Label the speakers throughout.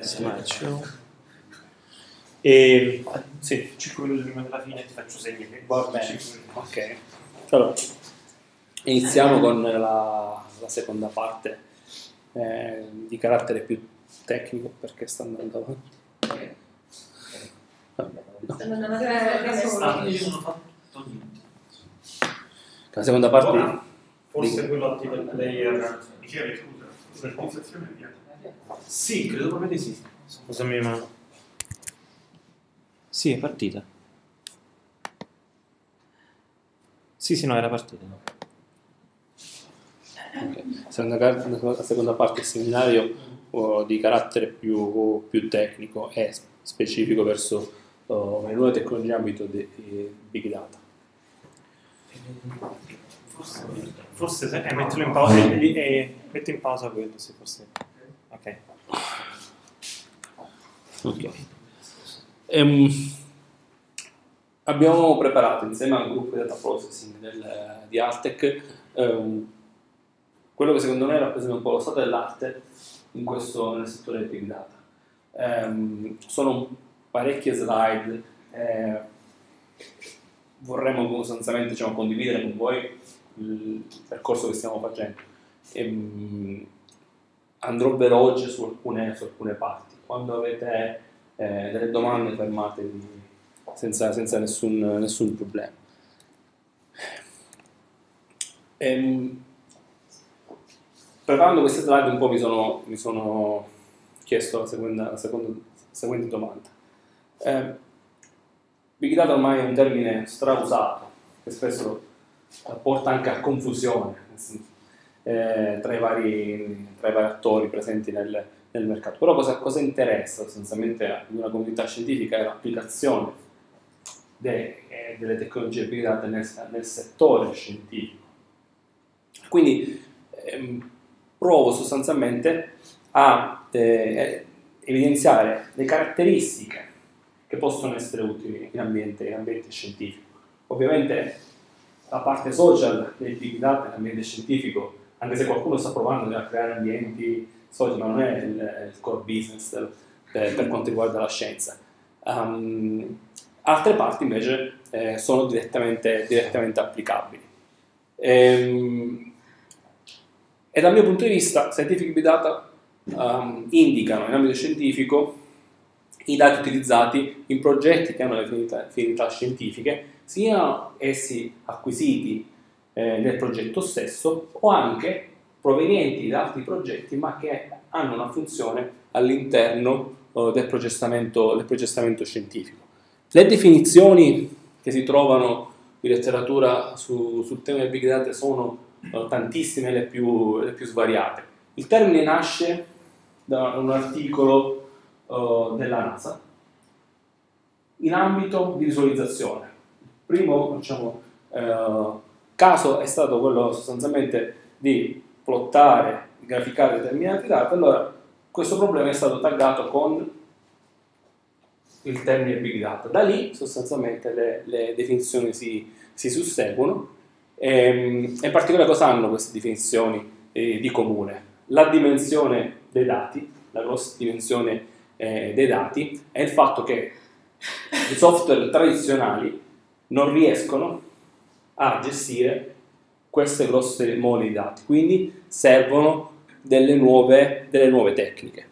Speaker 1: Slideshow. E sì, 5 minuti prima della fine ti faccio segni che
Speaker 2: Va bene. Ok. Allora, iniziamo con la, la seconda parte eh, di carattere più tecnico perché sta andando avanti. No.
Speaker 1: Ah, io non ho fatto niente.
Speaker 2: La seconda parte
Speaker 1: Forse quello attiva il player. Dicevi scusa, l'organizzazione via. Sì, credo proprio di sì. Scusami, ma. Sì, è partita. Sì, sì, no, era partita.
Speaker 2: Ok. Seconda car- la seconda parte del seminario oh, di carattere più, più tecnico e specifico verso oh, le nuove tecnologie in ambito di di big data.
Speaker 1: Forse, forse se, eh, mettilo in pausa e, e metti in pausa quello, sì, forse. Ok.
Speaker 2: Ok. Ehm, abbiamo preparato insieme al gruppo di data processing del- di Altec ehm, quello che secondo noi rappresenta un po' lo stato dell'arte in questo, nel settore del big data. Ehm, sono parecchie slide, eh, vorremmo sostanzialmente diciamo, condividere con voi il percorso che stiamo facendo. Ehm, andrò veloce su alcune, su alcune parti. Quando avete eh, delle domande fermatevi senza, senza nessun, nessun problema. Ehm, preparando queste slide un po' mi sono, mi sono chiesto la, seconda, la seconda- seguente domanda. Eh, Big data ormai è un termine strausato, che spesso porta anche a confusione eh, tra, i vari, tra i vari attori presenti nel, nel mercato. Però cosa, cosa interessa sostanzialmente a una comunità scientifica è l'applicazione de- eh, delle tecnologie data nel, nel settore scientifico. Quindi ehm, provo sostanzialmente a eh, evidenziare le caratteristiche che possono essere utili in ambiente, in ambiente scientifico. Ovviamente la parte social del big data in ambiente scientifico, anche se qualcuno sta provando a creare ambienti social, ma non è il, il core business del- per, per quanto riguarda la scienza. Um, altre parti invece eh, sono direttamente, direttamente applicabili. Ehm, e dal mio punto di vista, Scientific Big Data um, indicano in ambito scientifico i dati utilizzati in progetti che hanno le finalità scientifiche, sia essi acquisiti eh, nel progetto stesso o anche provenienti da altri progetti ma che hanno una funzione all'interno eh, del, processamento, del processamento scientifico. Le definizioni che si trovano in letteratura su- sul tema del big data sono eh, tantissime e le le più svariate. Il termine nasce da un articolo eh, della NASA in ambito di visualizzazione. Primo diciamo, eh, caso è stato quello sostanzialmente di plottare, graficare determinati dati, allora questo problema è stato taggato con il termine big data. Da lì sostanzialmente le, le definizioni si, si susseguono Ehm, e in particolare cosa hanno queste definizioni eh, di comune? La dimensione dei dati, la grossa dimensione eh, dei dati è il fatto che i software tradizionali non riescono a gestire queste grosse mole di dati, quindi servono delle nuove, delle nuove tecniche.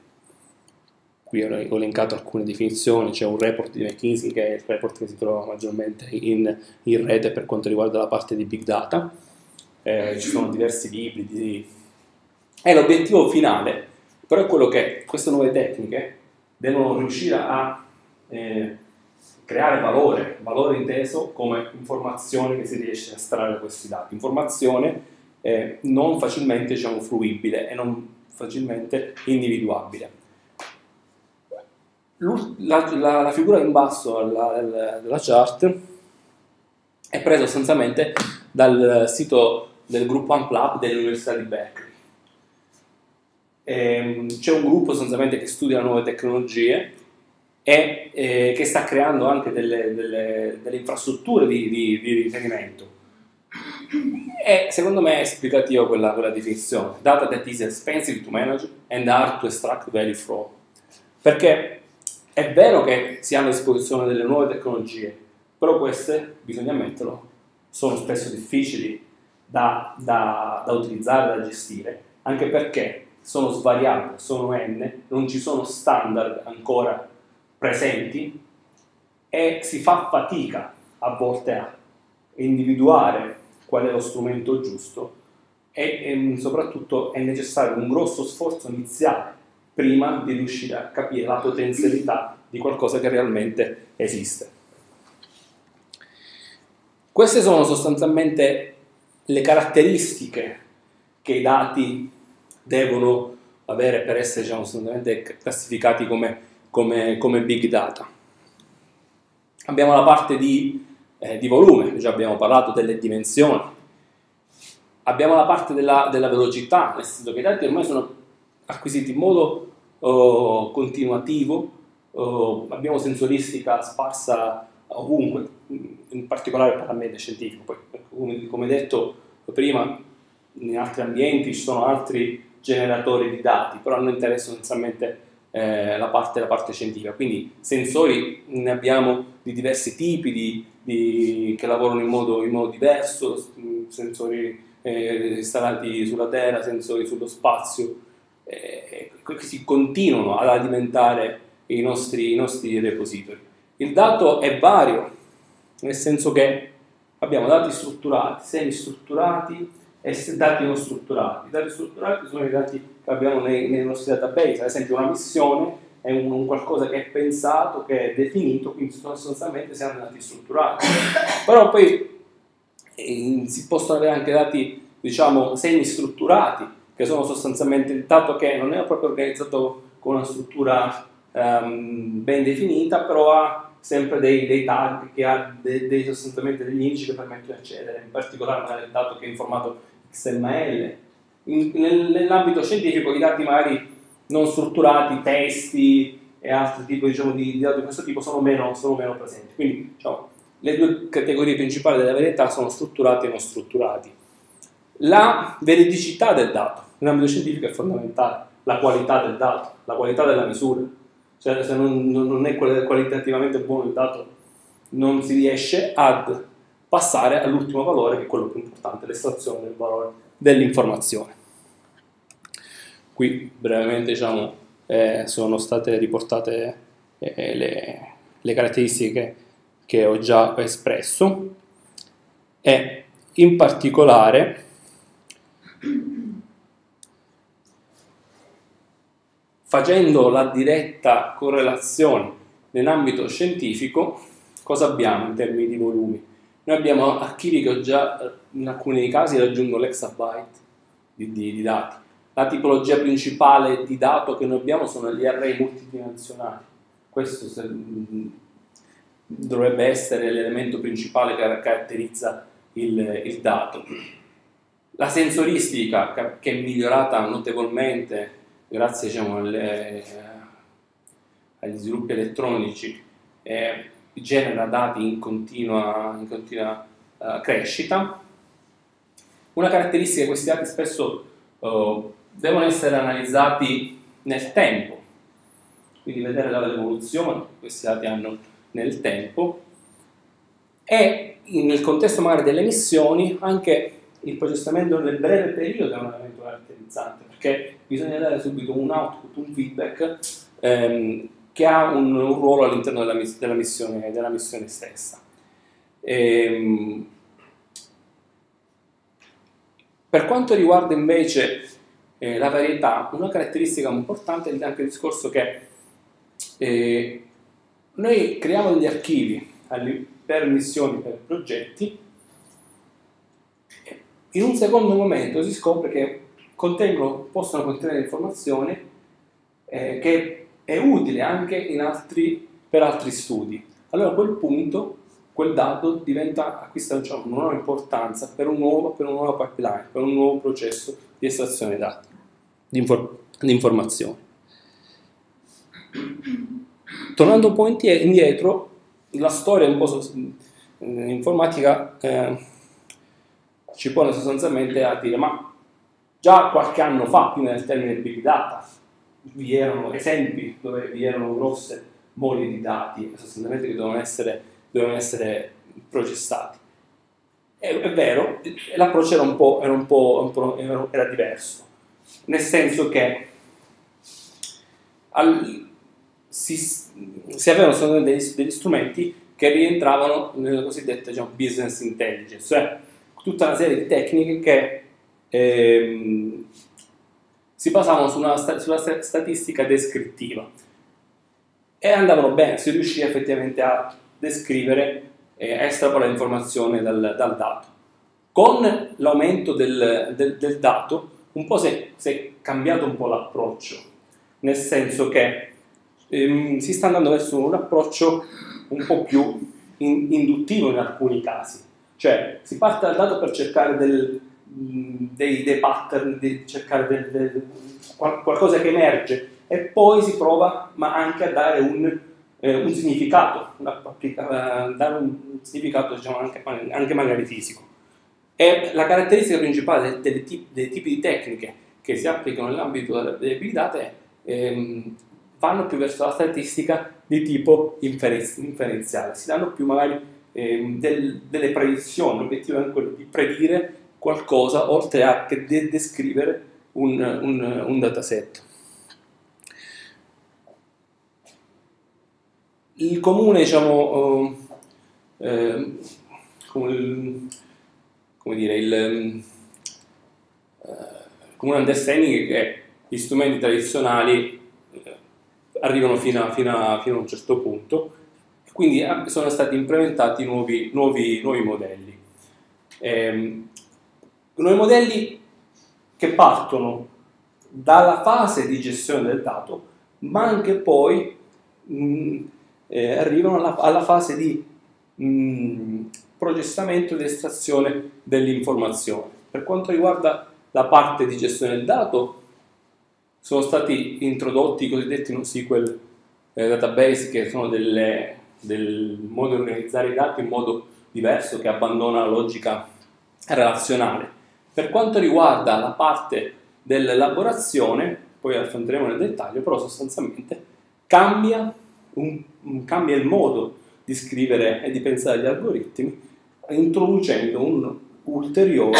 Speaker 2: Qui ho elencato alcune definizioni, c'è un report di McKinsey che è il report che si trova maggiormente in, in rete per quanto riguarda la parte di big data, Eh, ci sono diversi libri, di... e l'obiettivo finale però è quello che queste nuove tecniche devono riuscire a eh, creare valore, valore inteso come informazione che si riesce a estrarre da questi dati, informazione eh, non facilmente diciamo, fruibile e non facilmente individuabile. La, la- la figura in basso della chart è presa sostanzialmente dal sito del gruppo Unplug dell'Università di Berkeley. Ehm, c'è un gruppo sostanzialmente che studia nuove tecnologie e eh, che sta creando anche delle, delle- delle infrastrutture di, di- di riferimento. E secondo me è esplicativa quella, quella definizione, data that is expensive to manage and hard to extract value from. Perché è vero che si hanno a disposizione delle nuove tecnologie, però queste, bisogna ammetterlo, sono spesso difficili da, da, da utilizzare, da gestire, anche perché sono svariate, sono n, non ci sono standard ancora presenti e si fa fatica a volte a individuare qual è lo strumento giusto e, e soprattutto è necessario un grosso sforzo iniziale prima di riuscire a capire la potenzialità di qualcosa che realmente esiste. Queste sono sostanzialmente le caratteristiche che i dati devono avere per essere diciamo, classificati come, come, come, big data. Abbiamo la parte di, eh, di, volume, già abbiamo parlato delle dimensioni, abbiamo la parte della, della, velocità, nel senso che i dati ormai sono acquisiti in modo oh, continuativo, oh, abbiamo sensoristica sparsa ovunque, in particolare per l'ambiente scientifico. Poi, come, come detto prima, in altri ambienti ci sono altri generatori di dati, però a noi interessa essenzialmente eh, la, parte, la, parte, scientifica. Quindi sensori ne abbiamo di diversi tipi, di, di, che lavorano in modo, in modo diverso, sensori eh, installati sulla Terra, sensori sullo spazio, eh, che si continuano ad alimentare i nostri, i nostri repository. Il dato è vario, nel senso che abbiamo dati strutturati, semi-strutturati, e dati non strutturati. I dati strutturati sono i dati che abbiamo nei, nei nostri database, ad esempio una missione è un, un, qualcosa che è pensato, che è definito, quindi sostanzialmente si hanno dati strutturati. Però poi eh, si possono avere anche dati, diciamo, semi-strutturati, che sono sostanzialmente il dato che non è proprio organizzato con una struttura um, ben definita, però ha sempre dei, dei tag che ha dei, dei, sostanzialmente degli indici che permettono di accedere, in particolare magari il dato che è in formato XML. In, nel, nell'ambito scientifico i dati magari non strutturati, testi e altri tipi diciamo, di, di, dati di questo tipo sono meno, sono meno presenti. Quindi diciamo, le due categorie principali della verità sono strutturati e non strutturati. La veridicità del dato nell'ambito scientifico è fondamentale, la qualità del dato, la qualità della misura. Cioè se non, non è qualitativamente buono il dato non si riesce ad passare all'ultimo valore che è quello più importante, l'estrazione del valore dell'informazione. Qui brevemente diciamo, eh, sono state riportate eh, le, le, caratteristiche che ho già espresso e in particolare facendo la diretta correlazione nell'ambito scientifico cosa abbiamo in termini di volumi? Noi abbiamo archivi che già in alcuni casi raggiungono l'exabyte di, di, di, dati. La tipologia principale di dato che noi abbiamo sono gli array multidimensionali. Questo se, dovrebbe essere l'elemento principale che caratterizza il, il dato. La sensoristica che è migliorata notevolmente grazie diciamo, alle, agli sviluppi elettronici eh, genera dati in continua, in continua uh, crescita. Una caratteristica di questi dati spesso uh, devono essere analizzati nel tempo, quindi vedere l'evoluzione che questi dati hanno nel tempo e nel contesto magari delle missioni anche il processamento nel breve periodo è un elemento caratterizzante perché bisogna dare subito un output, un feedback ehm, che ha un, un ruolo all'interno della, della, missione, della missione, stessa. Ehm, per quanto riguarda invece eh, la varietà, una caratteristica importante è anche il discorso che eh, noi creiamo degli archivi per missioni, per progetti, in un secondo momento si scopre che contengono, possono contenere informazioni eh, che è utile anche altri, per altri studi. Allora a quel punto quel dato diventa, acquista diciamo, una nuova importanza per un nuovo, per un nuovo pipeline, per un nuovo processo di estrazione dati, di, infor- di informazioni. Tornando un po' indietro, la storia un po' so- informatica, eh, ci pone sostanzialmente a dire ma già qualche anno fa, prima del termine big data, vi erano esempi dove vi erano grosse mole di dati sostanzialmente che dovevano essere, dovevano essere processati. È, è, vero, l'approccio era un po', era, un po', un po', era diverso, nel senso che al, si, si, avevano degli, degli, strumenti che rientravano nella cosiddetta diciamo, business intelligence, cioè tutta una serie di tecniche che ehm, si basavano su una, sulla statistica descrittiva e andavano bene, si riusciva effettivamente a descrivere e a estrapolare informazione dal, dal dato. Con l'aumento del, del, del dato un po' si è, cambiato un po' l'approccio, nel senso che ehm, si sta andando verso un approccio un po' più in, induttivo in alcuni casi. Cioè, si parte dal dato per cercare del, dei, dei, pattern, di cercare del, del, qualcosa che emerge e poi si prova ma anche a dare un, eh, un significato, una, uh, dare un significato diciamo, anche, anche, magari fisico. E la caratteristica principale dei, dei, dei tipi di tecniche che si applicano nell'ambito delle big data è ehm, vanno più verso la statistica di tipo inferenziale, si danno più magari eh, del, delle predizioni, l'obiettivo è quello di predire qualcosa oltre a che de- descrivere un, un, un dataset. Il comune, diciamo, eh, come, dire, il eh, comune understanding che gli strumenti tradizionali arrivano fino a, fino a, fino a un certo punto, quindi ah, sono stati implementati nuovi, nuovi, nuovi modelli. Eh, nuovi modelli che partono dalla fase di gestione del dato, ma anche poi mh, eh, arrivano alla, alla, fase di mh, processamento ed estrazione dell'informazione. Per quanto riguarda la parte di gestione del dato, sono stati introdotti i cosiddetti NoSQL eh, database che sono delle, del modo di organizzare i dati in modo diverso che abbandona la logica relazionale. Per quanto riguarda la parte dell'elaborazione, poi affronteremo nel dettaglio, però sostanzialmente cambia, un, cambia il modo di scrivere e di pensare agli algoritmi introducendo un ulteriore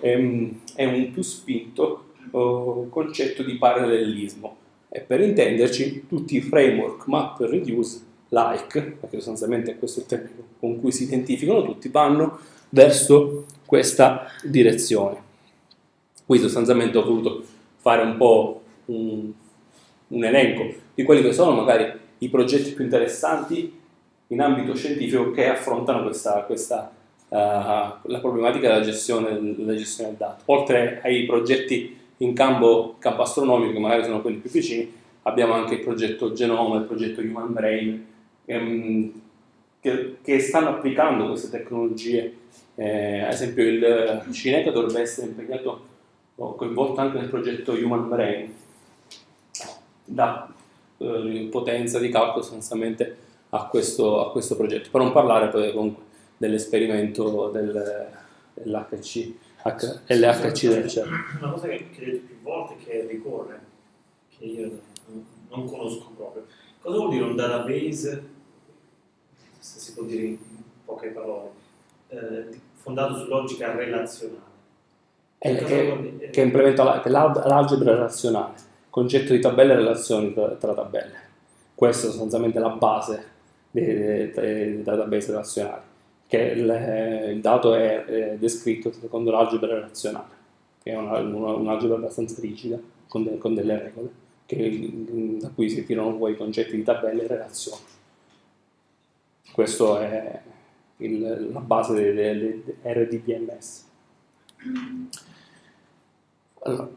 Speaker 2: ehm, e un più spinto uh, concetto di parallelismo. E per intenderci, tutti i framework map reduce like, perché sostanzialmente questo è il termine con cui si identificano tutti, vanno verso questa direzione. Qui sostanzialmente ho voluto fare un po' un, un elenco di quelli che sono magari i progetti più interessanti in ambito scientifico che affrontano questa, questa uh, la problematica della gestione, della gestione del dato. Oltre ai progetti in campo, campo astronomico, che magari sono quelli più vicini, abbiamo anche il progetto Genoma, il progetto Human Brain, ehm, che, che, stanno applicando queste tecnologie. Eh, ad esempio il Cineca dovrebbe essere impegnato o coinvolto anche nel progetto Human Brain, da eh, potenza di calcolo sostanzialmente a questo, a questo, progetto, per non parlare poi comunque dell'esperimento del, dell'HC H, LHC del cielo.
Speaker 1: Una cosa che, che detto più volte che ricorre, che io non conosco proprio. Cosa vuol dire un database, se si può dire in poche parole, eh, fondato su logica relazionale?
Speaker 2: Che, che, che, implementa l'algebra relazionale, concetto di tabelle e relazioni tra, tra tabelle. Questa è sostanzialmente la base dei, dei, database relazionali che il, il dato è, è, descritto secondo l'algebra relazionale, che è una, una, un'algebra abbastanza rigida, con, de, con delle regole, che, da cui si tirano poi i concetti di tabelle e relazioni. Questa è il, la base delle, delle RDBMS. Allora,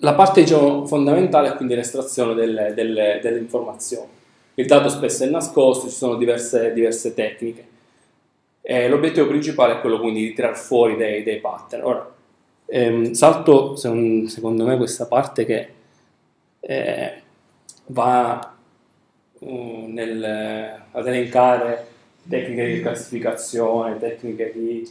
Speaker 2: la parte diciamo, fondamentale è quindi l'estrazione delle, delle, delle, informazioni. Il dato spesso è nascosto, ci sono diverse, diverse tecniche. Eh, l'obiettivo principale è quello quindi di tirar fuori dei, dei pattern. Ora, ehm, salto secondo me questa parte che eh, va uh, nel, ad elencare tecniche di classificazione, tecniche di,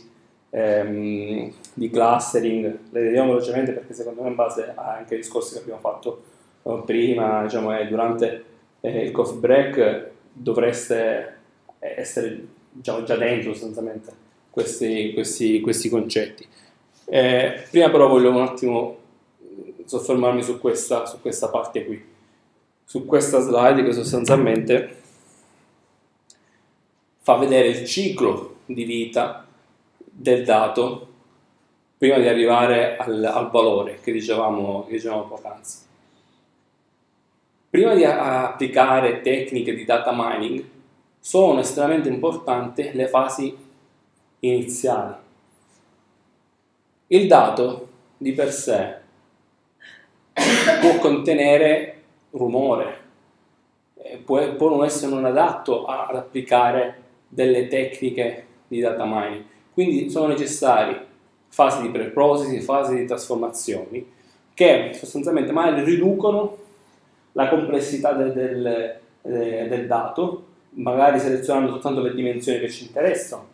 Speaker 2: ehm, di clustering, le vediamo velocemente perché secondo me in base anche ai discorsi che abbiamo fatto eh, prima, diciamo, eh, durante eh, il coffee break, dovreste essere diciamo, già dentro sostanzialmente questi, questi, questi concetti. Eh, prima però voglio un attimo soffermarmi su questa, su questa parte qui, su questa slide che sostanzialmente fa vedere il ciclo di vita del dato prima di arrivare al, al valore che dicevamo, che dicevamo poc'anzi. Prima di applicare tecniche di data mining sono estremamente importanti le fasi iniziali. Il dato di per sé può contenere rumore, eh, può, può non essere non adatto ad applicare delle tecniche di data mining. Quindi sono necessari fasi di preprocessing, fasi di trasformazioni che sostanzialmente magari riducono la complessità del, del, del dato, magari selezionando soltanto le dimensioni che ci interessano,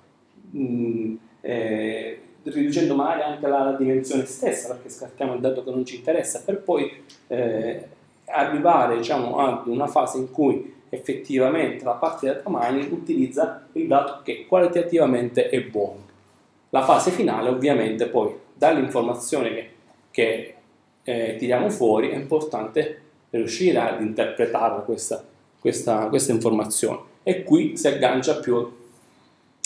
Speaker 2: mh, mm, eh, riducendo magari anche la dimensione stessa perché scartiamo il dato che non ci interessa per poi eh, arrivare diciamo, ad una fase in cui effettivamente la parte data mining utilizza il dato che qualitativamente è buono. La fase finale ovviamente poi dall'informazione che, che eh, tiriamo fuori è importante riuscire ad interpretare questa, questa, questa informazione e qui si aggancia più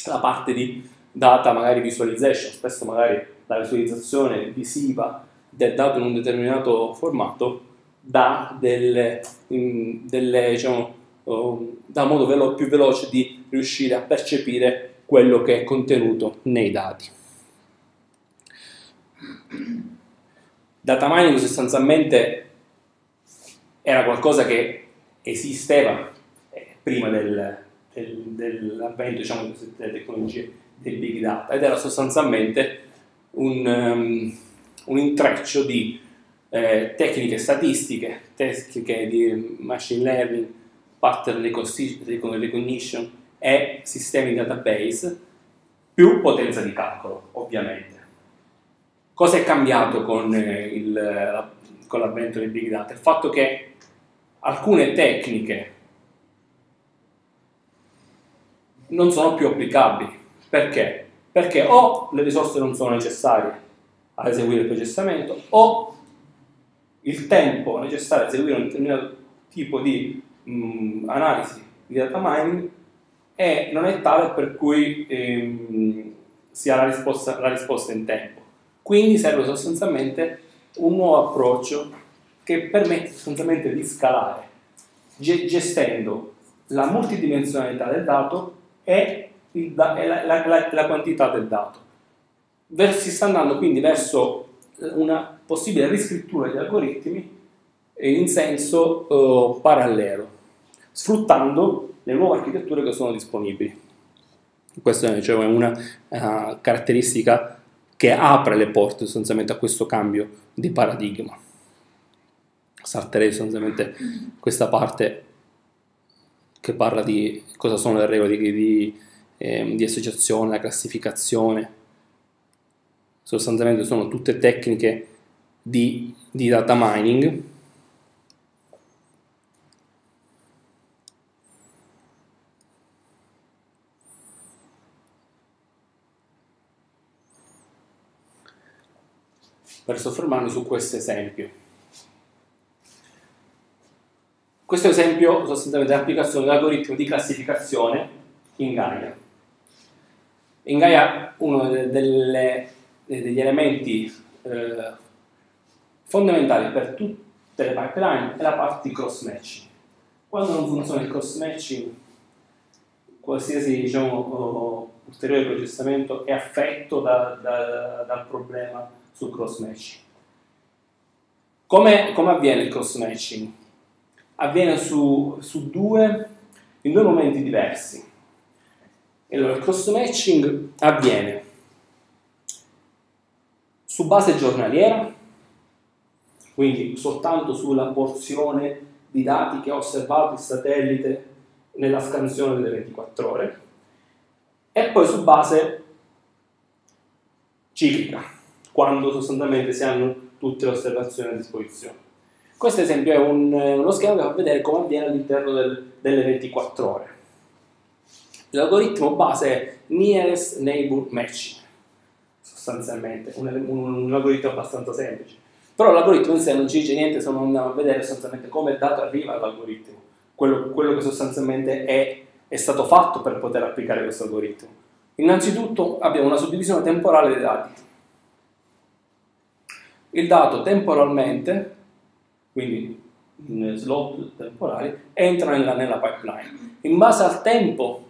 Speaker 2: la parte di data magari visualization, spesso magari la visualizzazione visiva del dato in un determinato formato dà delle, delle diciamo, uh, dà un modo velo- più veloce di riuscire a percepire quello che è contenuto nei dati. Data mining sostanzialmente era qualcosa che esisteva eh, prima del, del, dell'avvento diciamo, delle tecnologie del big data ed era sostanzialmente un, um, un intreccio di eh, tecniche statistiche, tecniche di machine learning, pattern recognition e sistemi database più potenza di calcolo, ovviamente. Cosa è cambiato con, eh, il, con l'avvento del big data? Il fatto che alcune tecniche non sono più applicabili perché? Perché o le risorse non sono necessarie a eseguire il processamento o il tempo necessario a eseguire un determinato tipo di mh, mm, analisi di data mining è, non è tale per cui ehm, si ha la risposta, la risposta in tempo. Quindi serve sostanzialmente un nuovo approccio che permette sostanzialmente di scalare gestendo la multidimensionalità del dato e la, la, la, la, quantità del dato. si sta andando quindi verso una possibile riscrittura degli algoritmi in senso uh, parallelo, sfruttando le nuove architetture che sono disponibili. Questa diciamo, è una uh, caratteristica che apre le porte sostanzialmente a questo cambio di paradigma. Salterei sostanzialmente questa parte che parla di cosa sono le regole di, di eh, di associazione, la classificazione, sostanzialmente sono tutte tecniche di, di data mining. Per soffermarmi su questo esempio. Questo esempio sostanzialmente è l'applicazione dell'algoritmo di classificazione in Gaia. In Gaia uno delle, degli elementi eh, fondamentali per tutte le pipeline è la parte di cross matching. Quando non funziona il cross matching, qualsiasi diciamo, ulteriore processamento è affetto da, da, dal problema sul cross matching. Come, come, avviene il cross matching? Avviene su, su due, in due momenti diversi. Allora, il cross matching avviene su base giornaliera, quindi soltanto sulla porzione di dati che ha osservato il satellite nella scansione delle 24 ore, e poi su base ciclica, quando sostanzialmente si hanno tutte le osservazioni a disposizione. Questo esempio è un, uno schema che fa vedere come avviene all'interno del, delle 24 ore. L'algoritmo base è Nearest Neighbor Matching, sostanzialmente, un, un, un algoritmo abbastanza semplice. Però l'algoritmo in sé non ci dice niente se non andiamo a vedere sostanzialmente come il dato arriva all'algoritmo, quello, quello che sostanzialmente è, è stato fatto per poter applicare questo algoritmo. Innanzitutto abbiamo una suddivisione temporale dei dati. Il dato temporalmente, quindi in slot temporali, entra nella, nella pipeline. In base al tempo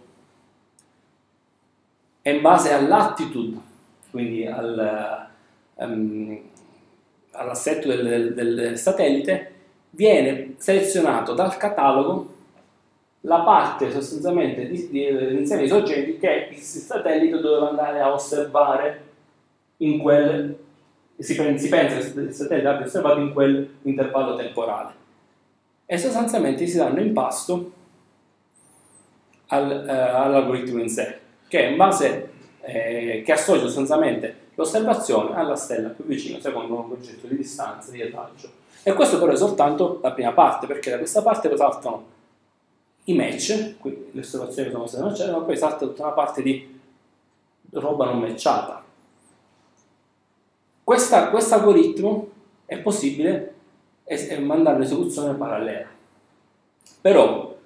Speaker 2: e in base all'attitude, quindi al, um, all'assetto del, del, satellite, viene selezionato dal catalogo la parte sostanzialmente di, di, dell'insieme di sorgenti che il satellite doveva andare a osservare in quel si, si pensa che il satellite abbia osservato in quell'intervallo temporale e sostanzialmente si danno in pasto al, eh, all'algoritmo in sé che in base eh, che associa sostanzialmente l'osservazione alla stella più vicina secondo un concetto di distanza, di etaggio. E questo però è soltanto la prima parte, perché da questa parte saltano i match, quindi le osservazioni sono state matchate, ma poi salta tutta una parte di roba non matchata. Questo algoritmo è possibile es- mandare un'esecuzione parallela. Però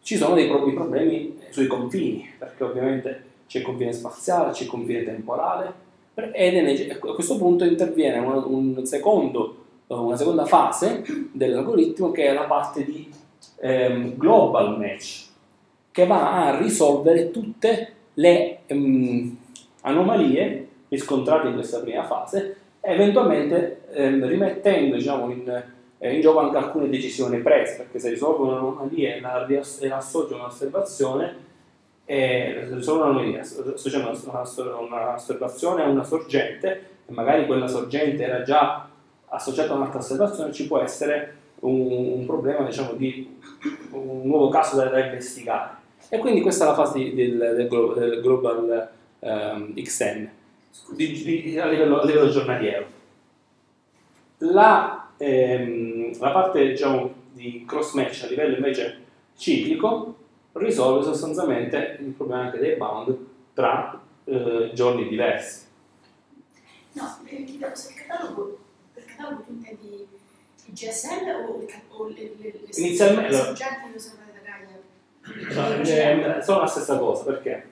Speaker 2: ci sono dei propri problemi sui confini, perché ovviamente c'è il confine spaziale, c'è il confine temporale, e a questo punto interviene un, un secondo, una seconda fase dell'algoritmo che è la parte di ehm, global match, che va a risolvere tutte le ehm, anomalie riscontrate in questa prima fase, eventualmente ehm, rimettendo diciamo, in, eh, in, gioco anche alcune decisioni prese, perché se risolvono un'anomalia e la, la a un'osservazione, e un'anomalia, associando un'osservazione a una sorgente, e magari quella sorgente era già associata a un'altra osservazione, ci può essere un, un problema, diciamo, di un nuovo caso da, da, investigare. E quindi questa è la fase del, del, del Global um, XN di, di, a, livello, a, livello, giornaliero. La, ehm, la parte diciamo, di cross match a livello invece ciclico risolve sostanzialmente il problema anche dei bound tra eh, giorni diversi.
Speaker 3: No, ti chiedo se il catalogo, per catalogo tu intendi il GSL o, il, o le, le, le,
Speaker 2: Inizialmente,
Speaker 3: le sorgenti che sono da
Speaker 2: Gaia? Eh, sono la stessa cosa, perché?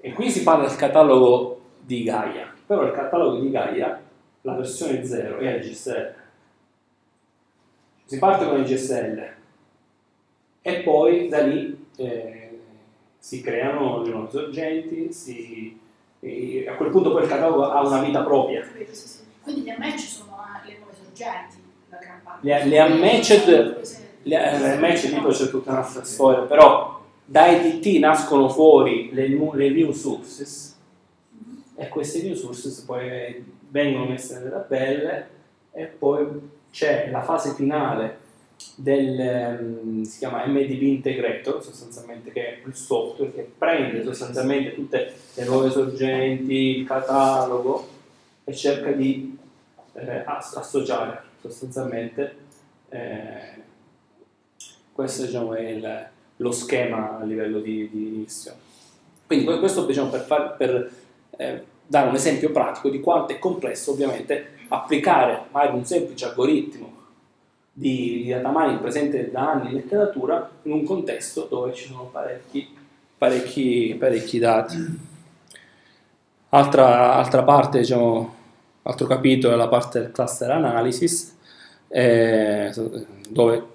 Speaker 2: E qui si parla del catalogo di Gaia, però il catalogo di Gaia, la versione 0 è il GSL. Si parte con il GSL, e poi da lì eh, si creano le nuove sorgenti, si, a quel punto poi il catalogo ha una vita propria.
Speaker 3: Quindi le match sono le nuove sorgenti, la gran parte.
Speaker 2: Le, le unmatched, unmatched tipo c'è tutta un'altra storia, però da EDT nascono fuori le, le new sources. E queste new sources poi vengono messe nelle tabelle e poi c'è la fase finale del, um, si chiama MDB Integrator, sostanzialmente che è il software che prende sostanzialmente tutte le nuove sorgenti, il catalogo e cerca di eh, associare sostanzialmente eh, questo diciamo, è il, lo schema a livello di, di missione. Quindi questo diciamo, per, far, per eh, dare un esempio pratico di quanto è complesso ovviamente applicare magari un semplice algoritmo di, di data mining presente da anni in letteratura in un contesto dove ci sono parecchi, parecchi, parecchi dati. Altra, altra parte, diciamo, altro capitolo è la parte del cluster analysis, eh, dove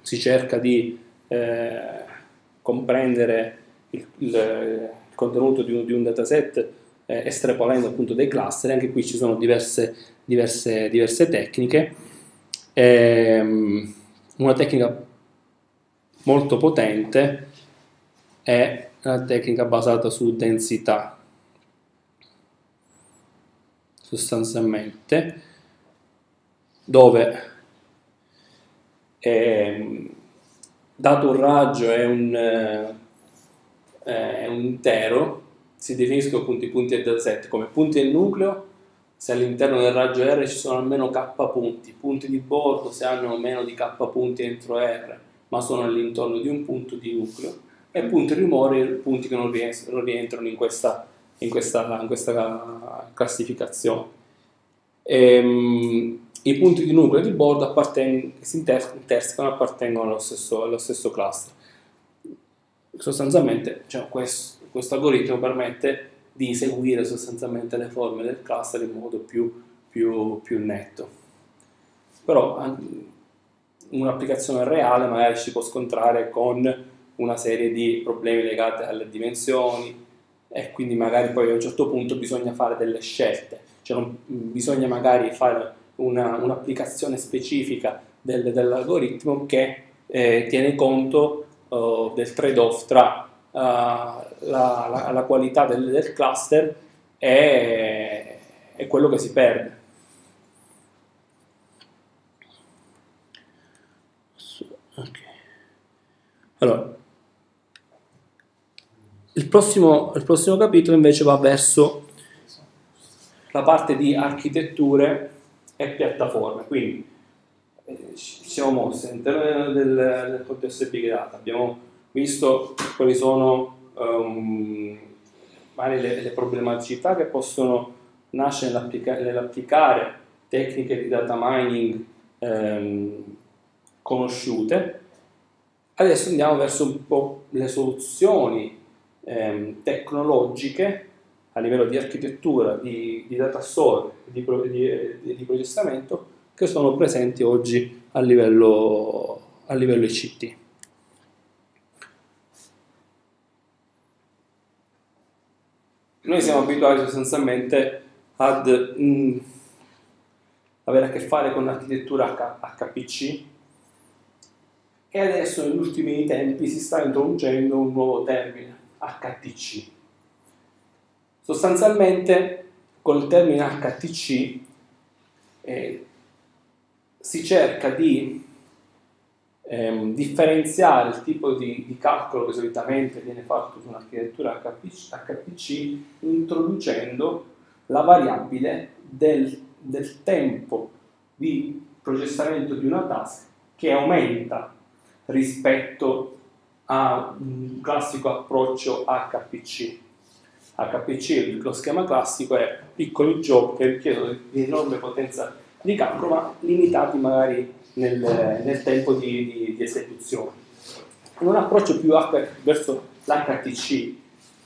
Speaker 2: si cerca di eh, comprendere il, il, il, contenuto di un, di un dataset eh, estrapolando appunto dei cluster, anche qui ci sono diverse, diverse, diverse tecniche. Ehm, una tecnica molto potente è la tecnica basata su densità, sostanzialmente, dove eh, dato un raggio è un, eh, è un intero, si definiscono appunto i punti del dataset come punti del nucleo se all'interno del raggio R ci sono almeno k punti, punti di bordo se hanno meno di k punti entro R ma sono all'intorno di un punto di nucleo e punti rumore punti che non rientrano in questa, in questa, in questa classificazione. Ehm, I punti di nucleo e di bordo che si intersecano appartengono allo stesso, allo stesso cluster. Sostanzialmente cioè, questo, questo algoritmo permette di seguire sostanzialmente le forme del cluster in modo più, più, più netto. Però un'applicazione reale magari si può scontrare con una serie di problemi legati alle dimensioni e quindi magari poi a un certo punto bisogna fare delle scelte, cioè non, bisogna magari fare una, un'applicazione specifica del, dell'algoritmo che eh, tiene conto uh, del trade-off tra uh, la, la, la, qualità del, del cluster e, e quello che si perde. Okay. Allora, il prossimo, il prossimo capitolo invece va verso la parte di architetture e piattaforme, quindi eh, ci siamo mossi all'interno del, del contesto Big Data, abbiamo visto quali sono um, le, le, problematicità che possono nascere nell'applica- nell'applicare tecniche di data mining um, conosciute. Adesso andiamo verso un po' le soluzioni ehm, tecnologiche a livello di architettura, di, di data store, di, di, di, processamento che sono presenti oggi a livello, a livello ICT. Noi siamo abituati sostanzialmente ad mh, mm, avere a che fare con l'architettura HPC e adesso negli ultimi tempi si sta introducendo un nuovo termine, HTC. Sostanzialmente col termine HTC eh, si cerca di ehm, differenziare il tipo di, di, calcolo che solitamente viene fatto su un'architettura HPC, HPC introducendo la variabile del, del tempo di processamento di una task che aumenta rispetto a un classico approccio HPC. HPC, lo schema classico, è piccoli job che richiedono di enorme potenza di calcolo, ma limitati magari nel, nel tempo di, di, di, esecuzione. Un approccio più verso l'HTC,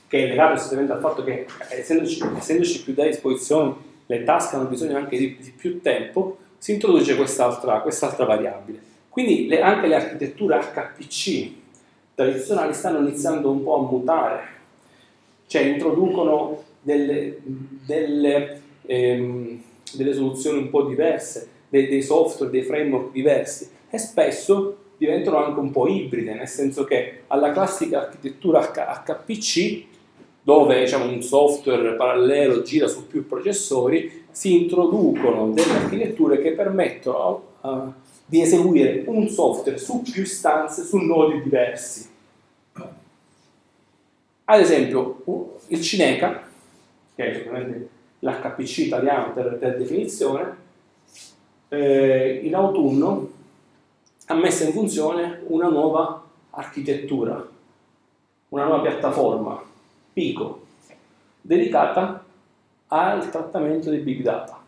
Speaker 2: che è legato esattamente al fatto che essendoci, essendoci più da disposizione, le task hanno bisogno anche di, di più tempo, si introduce quest'altra, quest'altra variabile. Quindi le, anche le architetture HPC tradizionali stanno iniziando un po' a mutare, cioè introducono delle, delle, ehm, delle soluzioni un po' diverse, dei, dei, software, dei framework diversi e spesso diventano anche un po' ibride, nel senso che alla classica architettura HPC, dove diciamo, un software parallelo gira su più processori, si introducono delle architetture che permettono uh, di eseguire un software su più istanze su nodi diversi. Ad esempio, il Cineca, che è l'HPC italiano per, per definizione, eh, in autunno ha messo in funzione una nuova architettura, una nuova piattaforma, Pico, dedicata al trattamento dei big data.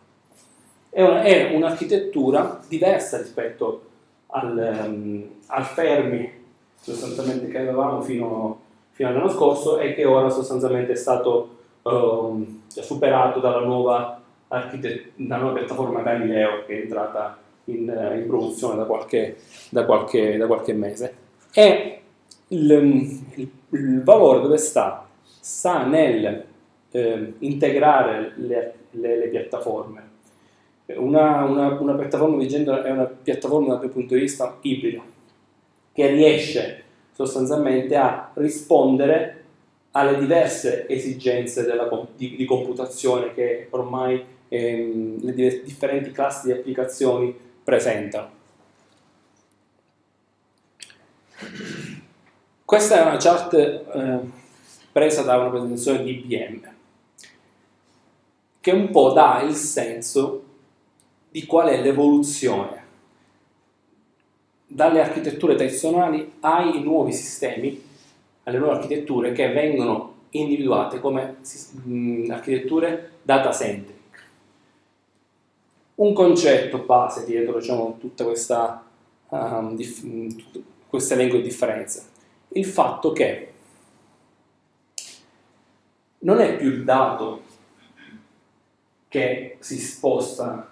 Speaker 2: È, una, è un'architettura diversa rispetto al, um, al, Fermi sostanzialmente che avevamo fino, fino, all'anno scorso e che ora sostanzialmente è stato um, superato dalla nuova, dalla nuova piattaforma Galileo che è entrata in, in produzione da qualche, da, qualche, da qualche, mese. E il, il, il, valore dove sta? Sta nel eh, integrare le, le, le piattaforme una, una, una piattaforma di gender è una piattaforma dal mio punto di vista ibrida, che riesce sostanzialmente a rispondere alle diverse esigenze della, di, di, computazione che ormai ehm, le differenti classi di applicazioni presentano. Questa è una chart eh, presa da una presentazione di IBM, che un po' dà il senso di qual è l'evoluzione dalle architetture tradizionali ai nuovi sistemi, alle nuove architetture che vengono individuate come architetture data centric. Un concetto base dietro diciamo, tutta questa um, dif- questo elenco di differenze. Il fatto che non è più il dato che si sposta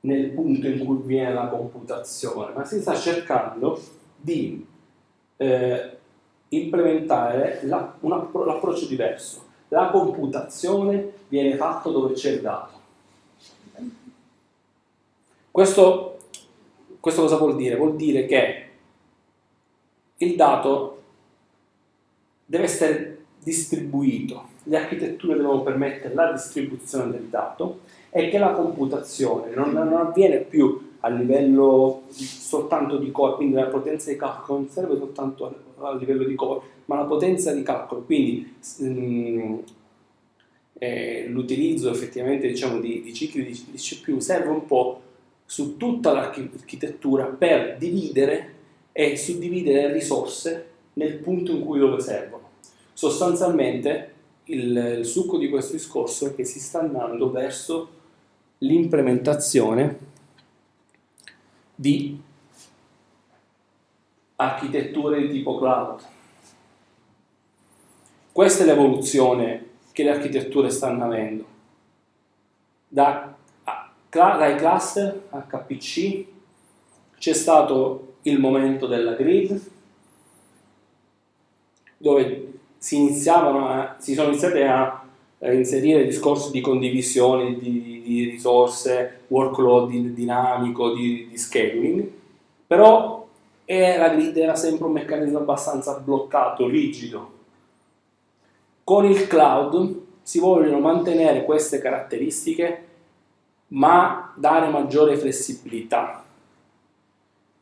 Speaker 2: nel punto in cui viene la computazione, ma si sta cercando di eh, implementare l'approccio diverso. La computazione viene fatta dove c'è il dato. Questo, questo cosa vuol dire? Vuol dire che il dato deve essere distribuito, le architetture devono permettere la distribuzione del dato e che la computazione non, non avviene più a livello soltanto di core, quindi la potenza di calcolo non serve soltanto a, livello di core, ma la potenza di calcolo, quindi mh, eh, l'utilizzo effettivamente diciamo, di, di, cicli di, di CPU serve un po' su tutta l'architettura per dividere e suddividere risorse nel punto in cui dove servono. Sostanzialmente il, il succo di questo discorso è che si sta andando verso l'implementazione di architetture di tipo cloud. Questa è l'evoluzione che le architetture stanno avendo. Da, dai cluster HPC c'è stato il momento della grid dove si, a, si sono iniziate a inserire discorsi di condivisione di, di risorse, workload dinamico, di, di scaling, però eh, la grid era sempre un meccanismo abbastanza bloccato, rigido. Con il cloud si vogliono mantenere queste caratteristiche, ma dare maggiore flessibilità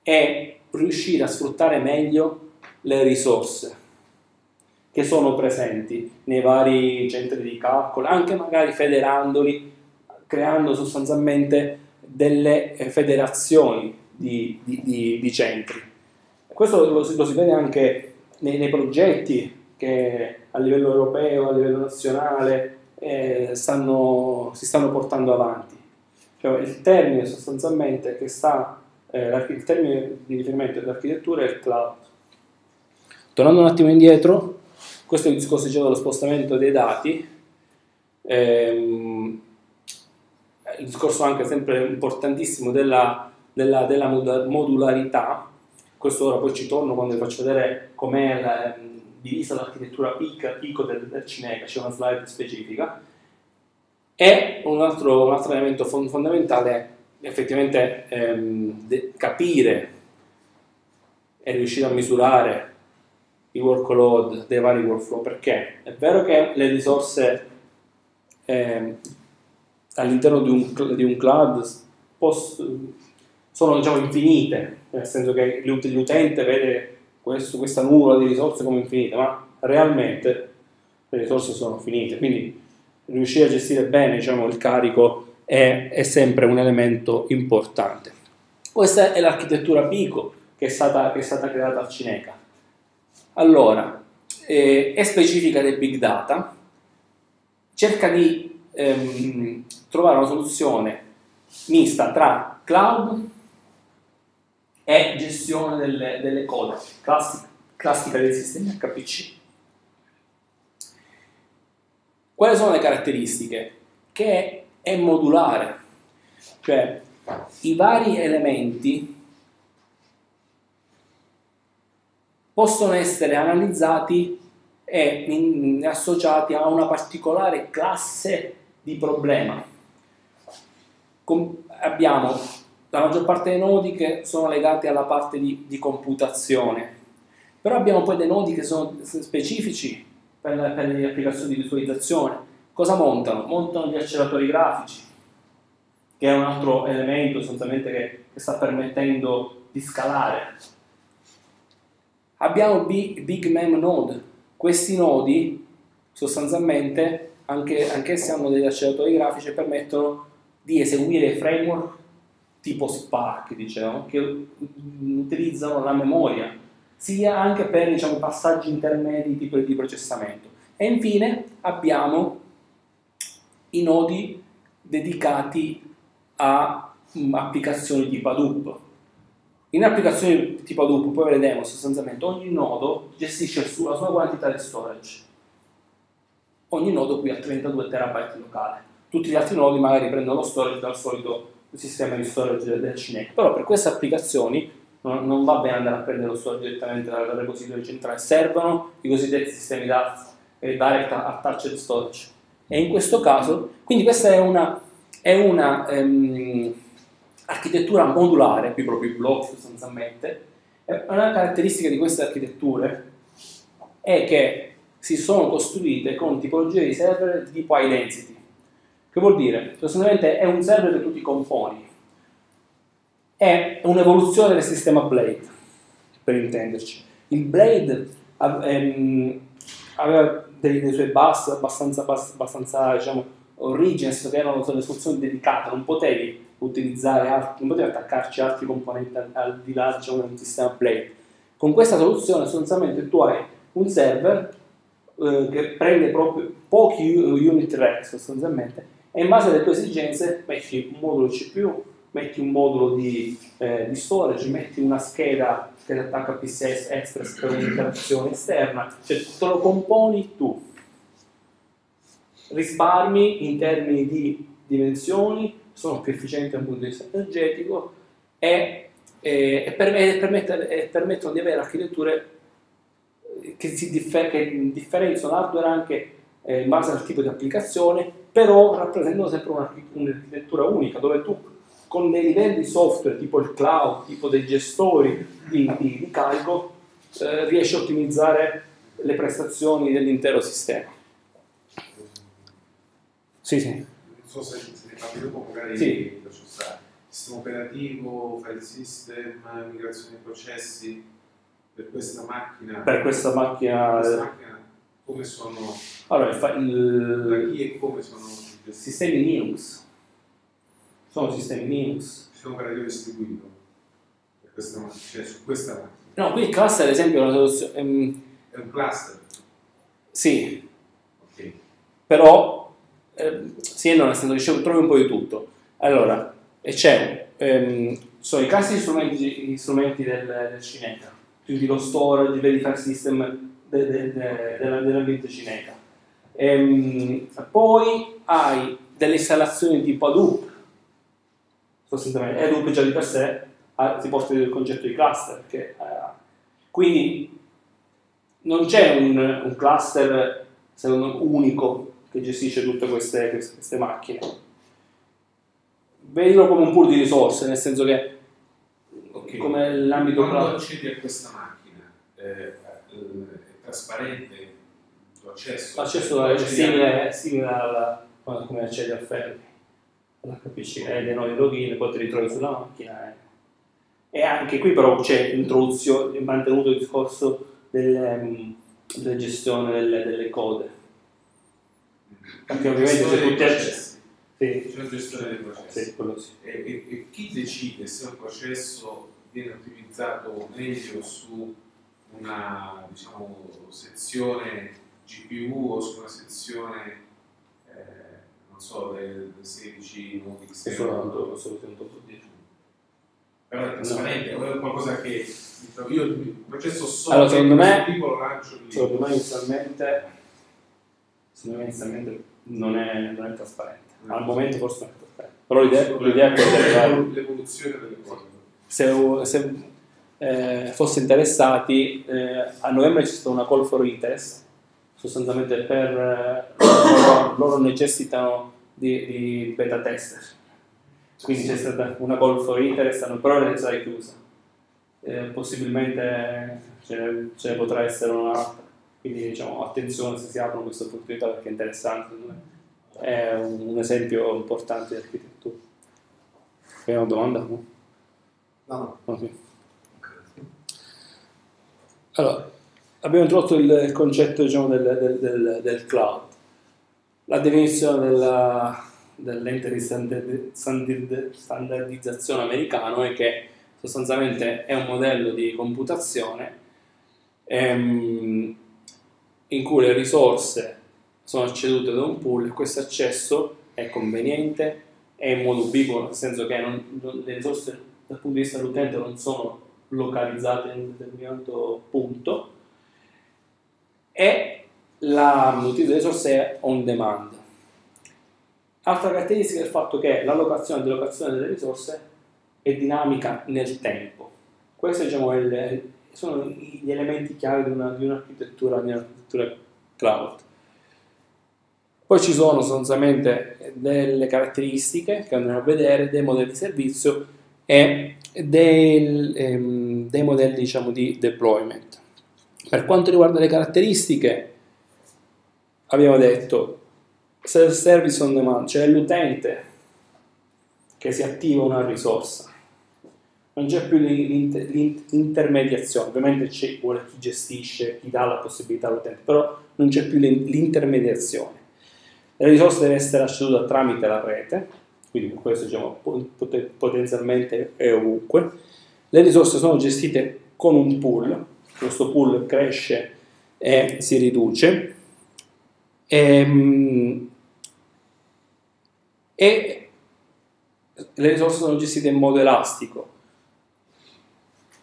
Speaker 2: e riuscire a sfruttare meglio le risorse che sono presenti nei vari centri di calcolo, anche magari federandoli, creando sostanzialmente delle eh, federazioni di, di, di, di centri. Questo lo, lo, si vede anche nei, nei, progetti che a livello europeo, a livello nazionale eh, stanno, si stanno portando avanti. Cioè, il termine sostanzialmente che sta, eh, il termine di riferimento dell'architettura è il cloud. Tornando un attimo indietro, questo è il discorso diciamo, dello spostamento dei dati. Ehm, il discorso anche sempre importantissimo della, della, della, modularità. Questo ora poi ci torno quando vi faccio vedere com'è la, ehm, divisa l'architettura PICO del, del Cineca, c'è una slide specifica. E un altro, un altro elemento fondamentale è effettivamente ehm, capire e riuscire a misurare i workload dei vari workflow, perché? È vero che le risorse eh, all'interno di un, di un cloud post, sono diciamo infinite, nel senso che l'utente vede questo, questa nuvola di risorse come infinite, ma realmente le risorse sono finite, quindi riuscire a gestire bene diciamo, il carico è, è sempre un elemento importante. Questa è l'architettura Pico che è stata, che è stata creata a Cineca allora, eh, è specifica del big data, cerca di ehm, trovare una soluzione mista tra cloud e gestione delle, delle code, classica, classica dei sistemi HPC. Quali sono le caratteristiche? Che è modulare, cioè i vari elementi possono essere analizzati e associati a una particolare classe di problema. Com- abbiamo la maggior parte dei nodi che sono legati alla parte di, di computazione, però abbiamo poi dei nodi che sono specifici per, per le applicazioni di visualizzazione. Cosa montano? Montano gli acceleratori grafici, che è un altro elemento sostanzialmente che, che sta permettendo di scalare Abbiamo Big, Big Mem Node, questi nodi sostanzialmente anche, anch'essi hanno degli acceleratori grafici e permettono di eseguire framework tipo Spark, diciamo, che utilizzano la memoria, sia anche per diciamo, passaggi intermedi tipo di processamento. E infine abbiamo i nodi dedicati a mm, applicazioni tipo Hadoop. In applicazioni tipo Hadoop, poi vedremo sostanzialmente ogni nodo gestisce la sua quantità di storage. Ogni nodo qui ha 32 terabyte locale. Tutti gli altri nodi magari prendono storage dal solito sistema di storage del Cinec. Però per queste applicazioni non, non va bene andare a prendere lo storage direttamente dal repository centrale, servono i cosiddetti sistemi DAT, eh, Direct Attached Storage. E in questo caso, quindi questa è una, è una um, architettura modulare, qui proprio i blocchi sostanzialmente, una caratteristica di queste architetture è che si sono costruite con tipologie di server di tipo high density. Che vuol dire? Sostanzialmente è un server che tu ti componi. È un'evoluzione del sistema Blade, per intenderci. Il Blade ehm, aveva dei, dei suoi bus abbastanza, abbastanza diciamo, origins, che erano delle soluzioni dedicate, non potevi utilizzare altri, non potevi attaccarci altri componenti al, al di là diciamo, di un sistema Blade. Con questa soluzione sostanzialmente tu hai un server eh, che prende proprio pochi unit rack sostanzialmente e in base alle tue esigenze metti un modulo CPU, metti un modulo di, eh, di storage, metti una scheda che si attacca PCS Express per un'interazione esterna, cioè te lo componi tu. Risparmi in termini di dimensioni, sono più efficienti dal punto di vista energetico e, e, e, permettono, e permettono di avere architetture che, si differ- che differenziano l'hardware anche eh, in base al tipo di applicazione, però rappresentano sempre un'architettura unica, dove tu con dei livelli software tipo il cloud, tipo dei gestori di, di, di carico, eh, riesci a ottimizzare le prestazioni dell'intero sistema. Sì, sì. Non
Speaker 4: so se, se ne parli dopo, magari
Speaker 2: sì.
Speaker 4: lascio stare. Sistema operativo, file system, migrazione dei processi per questa macchina.
Speaker 2: Per questa macchina. Per questa
Speaker 4: macchina come sono.
Speaker 2: Allora, il,
Speaker 4: da chi e come sono?
Speaker 2: Sistemi Linux sono sistemi Linux.
Speaker 4: Sistema operativo distribuito per questa cioè su questa macchina.
Speaker 2: No, qui il cluster ad esempio è una soluzione...
Speaker 4: Um, è un cluster?
Speaker 2: Sì.
Speaker 4: Ok.
Speaker 2: Però, eh, sì e no, nel senso che trovi un po' di tutto. Allora, e c'è, ehm, sono i classici strumenti, strumenti del, del Cineca, quindi lo storage, il verifier system de, de, de, dell'ambiente Cineca. Ehm, poi hai delle installazioni tipo Hadoop, sostanzialmente Hadoop già di per sé ha, si porta il concetto di cluster che, eh, quindi non c'è un, un cluster secondo, unico che gestisce tutte queste, queste macchine vedilo come un pool di risorse nel senso che
Speaker 4: okay.
Speaker 2: come l'ambito
Speaker 4: quando cloud. accedi a questa macchina eh, è trasparente il tuo accesso
Speaker 2: l'accesso è simile, simile alla, come accedi al ferri l'HPC hai dei nuovi login, poi ti ritrovi sulla macchina. Eh. E anche qui però c'è l'introduzione, mantenuto il discorso delle, mm, della gestione delle, delle code. Perché ovviamente
Speaker 4: c'è tutti
Speaker 2: accessi.
Speaker 4: Sì. La gestione dei processi.
Speaker 2: Sì, sì.
Speaker 4: E, e, e, chi decide se un processo viene ottimizzato meglio su una diciamo, sezione GPU o su una sezione non so, del 16 nuovi
Speaker 2: che sono un po' di
Speaker 4: però è trasparente, no. è qualcosa che io il processo so
Speaker 2: allora, secondo me,
Speaker 4: tipo lo lancio lì.
Speaker 2: Secondo me inizialmente, secondo me inizialmente non è, non è trasparente. No. Al momento forse non è trasparente. Però l'idea, l'idea è quella di.
Speaker 4: L'evoluzione delle cose.
Speaker 2: Se, se eh, fosse interessati, eh, a novembre c'è stata una call for interest sostanzialmente per eh, loro, loro, necessitano di, di, beta tester. Quindi c'è stata una call for interest però è stata chiusa eh, possibilmente ce ne, ce ne, potrà essere un'altra. Quindi diciamo attenzione se si aprono queste opportunità perché è interessante è un, un esempio importante di architettura. Hai una domanda?
Speaker 4: no? No
Speaker 2: okay. allora abbiamo introdotto il, concetto diciamo, del, del, del, del, cloud, la definizione dell'ente di standardizzazione americano è che sostanzialmente è un modello di computazione ehm, in cui le risorse sono accedute da un pool e questo accesso è conveniente, è in modo ubiquo, nel senso che non, le risorse dal punto di vista dell'utente non sono localizzate in un determinato punto e l'utilizzo delle risorse on demand. Altra caratteristica è il fatto che l'allocazione e la delocazione delle risorse è dinamica nel tempo. Questi diciamo, sono gli elementi chiave di, una, di un'architettura, di un'architettura cloud. Poi ci sono sostanzialmente delle caratteristiche che andremo a vedere dei modelli di servizio e del, ehm, dei modelli diciamo, di deployment. Per quanto riguarda le caratteristiche, abbiamo detto self-service on demand, cioè l'utente che si attiva una risorsa. Non c'è più l'intermediazione, ovviamente c'è vuole chi gestisce, chi dà la possibilità all'utente, però non c'è più l'intermediazione. La risorsa deve essere acceduta tramite la rete, quindi questo diciamo, potenzialmente è ovunque. Le risorse sono gestite con un pool, questo pool cresce e si riduce. E, ehm, e le risorse sono gestite in modo elastico.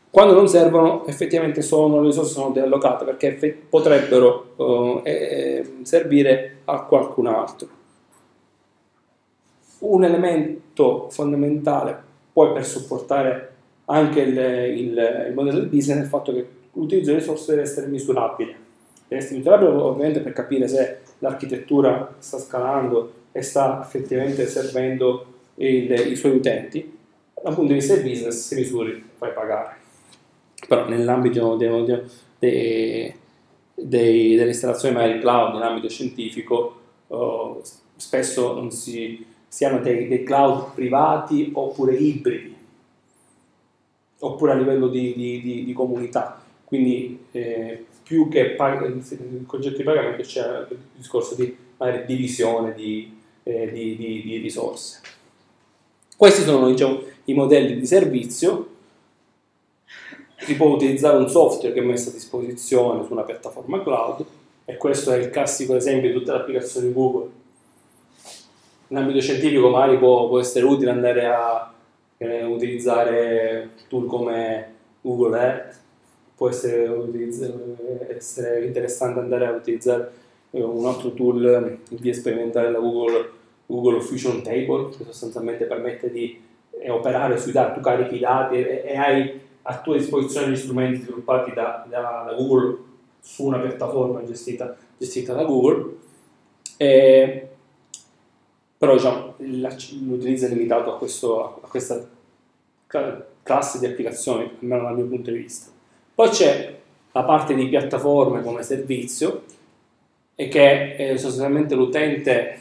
Speaker 2: Quando non servono, effettivamente sono, le risorse sono deallocate perché potrebbero uh, eh, servire a qualcun altro un elemento fondamentale poi per supportare anche il, il, il modello di business è il fatto che l'utilizzo delle risorse deve essere misurabile. Deve essere misurabile ovviamente per capire se l'architettura sta scalando e sta effettivamente servendo il, i suoi utenti. Dal punto di vista del business, se misuri, fai pagare. Però nell'ambito dei, dei, dei, delle installazioni magari cloud, nell'ambito scientifico, uh, spesso non si siano dei, dei cloud privati oppure ibridi, oppure a livello di, di, di, di comunità. Quindi eh, più che il concetto di pagamento c'è il discorso di magari, divisione di, eh, di, risorse. Questi sono diciamo, i modelli di servizio. Si può utilizzare un software che è messo a disposizione su una piattaforma cloud e questo è il classico esempio di tutte le applicazioni Google in ambito scientifico magari può, può essere utile andare a eh, utilizzare tool come Google Earth, può essere, essere, interessante andare a utilizzare eh, un altro tool di sperimentare la Google, Google Fusion Table, che sostanzialmente permette di eh, operare sui dati, tu carichi i dati e, e, hai a tua disposizione gli strumenti sviluppati da, da, da Google su una piattaforma gestita, gestita da Google. E, però diciamo, l'utilizzo è limitato a, questo, a questa classe di applicazioni, almeno dal mio punto di vista. Poi c'è la parte di piattaforme come servizio, e che eh, sostanzialmente l'utente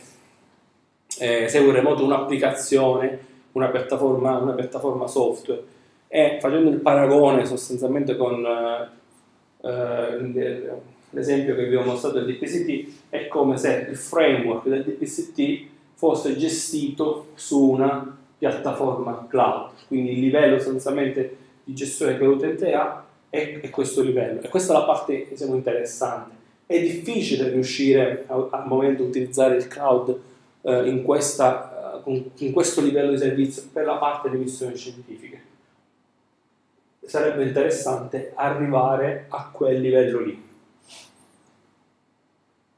Speaker 2: eh, segue in remoto un'applicazione, una piattaforma, una piattaforma software, e facendo il paragone sostanzialmente con eh, eh l'esempio che vi ho mostrato del DPCT, è come se il framework del DPCT fosse gestito su una piattaforma cloud, quindi il livello sostanzialmente di gestione che l'utente ha è, è questo livello e questa è la parte diciamo, interessante. È difficile riuscire al momento a utilizzare il cloud eh, in, questa, eh, in questo livello di servizio per la parte di missioni scientifiche. Sarebbe interessante arrivare a quel livello lì.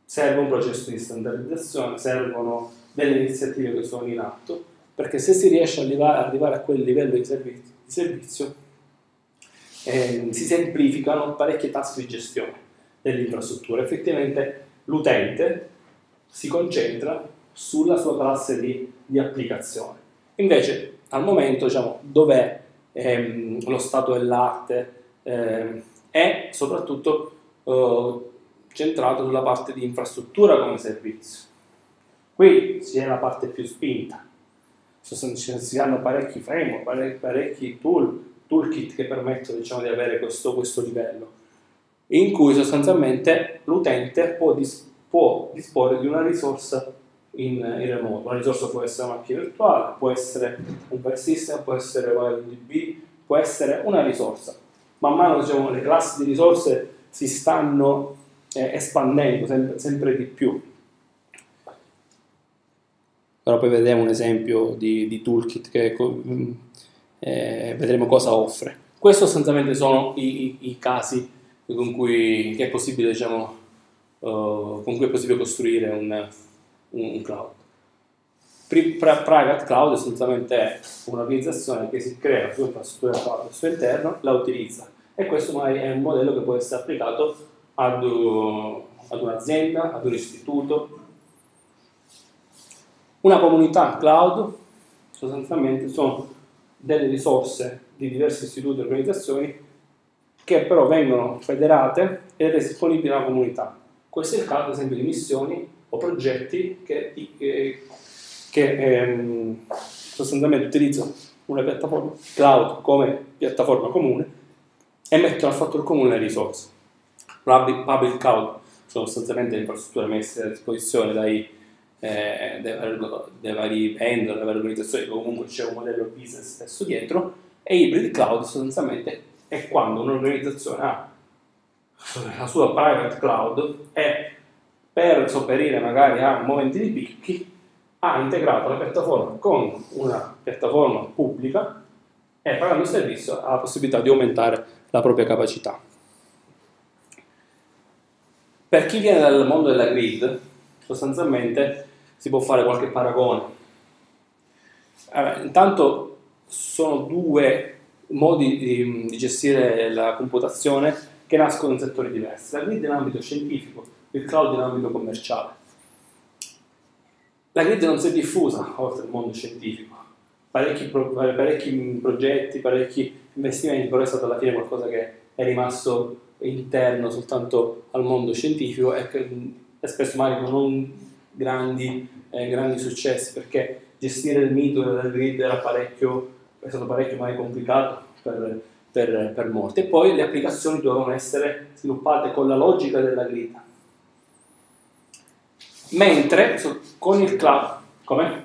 Speaker 2: Serve un processo di standardizzazione, servono delle iniziative che sono in atto, perché se si riesce ad arrivare, a quel livello di servizio eh, si semplificano parecchie task di gestione dell'infrastruttura. Effettivamente l'utente si concentra sulla sua classe di, di applicazione. Invece al momento diciamo, dov'è ehm, lo stato dell'arte eh, è soprattutto eh, centrato sulla parte di infrastruttura come servizio. Qui si è la parte più spinta, si hanno parecchi framework, parecchi tool, toolkit che permettono diciamo, di avere questo, questo livello. in cui sostanzialmente l'utente può, dis- può disporre di una risorsa in, in, remoto. Una risorsa può essere una macchina virtuale, può essere un system, può essere un DB, può essere una risorsa. Man mano diciamo, le classi di risorse si stanno eh, espandendo sempre, sempre, di più. Però poi vedremo un esempio di, di toolkit che eh, vedremo cosa offre. Questi sostanzialmente sono i, i, casi con cui è possibile, diciamo, uh, con cui è possibile costruire un, un, cloud. Private cloud essenzialmente è un'organizzazione che si crea la sua infrastruttura cloud al suo interno, la utilizza e questo è un modello che può essere applicato ad, ad un'azienda, ad un istituto. Una comunità cloud sostanzialmente sono delle risorse di diversi istituti e organizzazioni che però vengono federate e rese disponibili alla comunità. Questo è il caso, ad esempio, di missioni o progetti che, che, che ehm, sostanzialmente utilizzano una piattaforma cloud come piattaforma comune e mettono a fattore comune le risorse. Public, public cloud sono sostanzialmente le infrastrutture messe a disposizione dai, eh, dai vari vendor, dalle varie organizzazioni, comunque c'è un modello business stesso dietro, e hybrid cloud sostanzialmente è quando un'organizzazione ha la sua private cloud e per sopperire magari a momenti di picchi ha integrato la piattaforma con una piattaforma pubblica e pagando il servizio ha la possibilità di aumentare la propria capacità. Per chi viene dal mondo della grid, sostanzialmente si può fare qualche paragone. Allora, intanto sono due modi di, di, gestire la computazione che nascono in settori diversi. La grid in ambito scientifico, il cloud in ambito commerciale. La grid non si è diffusa oltre il mondo scientifico. Parecchi, parecchi progetti, parecchi investimenti, però è stato alla fine qualcosa che è rimasto interno soltanto al mondo scientifico e, che, e spesso magari non grandi, eh, grandi successi perché gestire il mito della grid era parecchio è stato parecchio mai complicato per, per, per molti. E poi le applicazioni dovevano essere sviluppate con la logica della grid. Mentre con il cloud, come?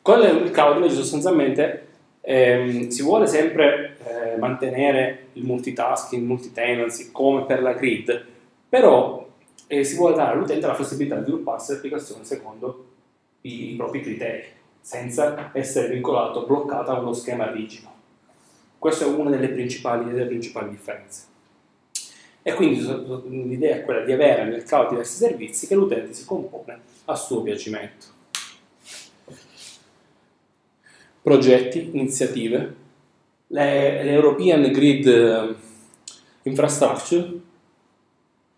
Speaker 2: Con il cloud invece sostanzialmente ehm, si vuole sempre eh, mantenere il multitasking, il multitenancy come per la grid, però eh, si vuole dare all'utente la possibilità di svilupparsi l'applicazione secondo i, i propri criteri, senza essere vincolato, bloccato a uno schema rigido. Questa è una delle principali, delle principali differenze. E quindi l'idea è quella di avere nel cloud diversi servizi che l'utente si compone a suo piacimento. Progetti, iniziative. L'European Grid eh, Infrastructure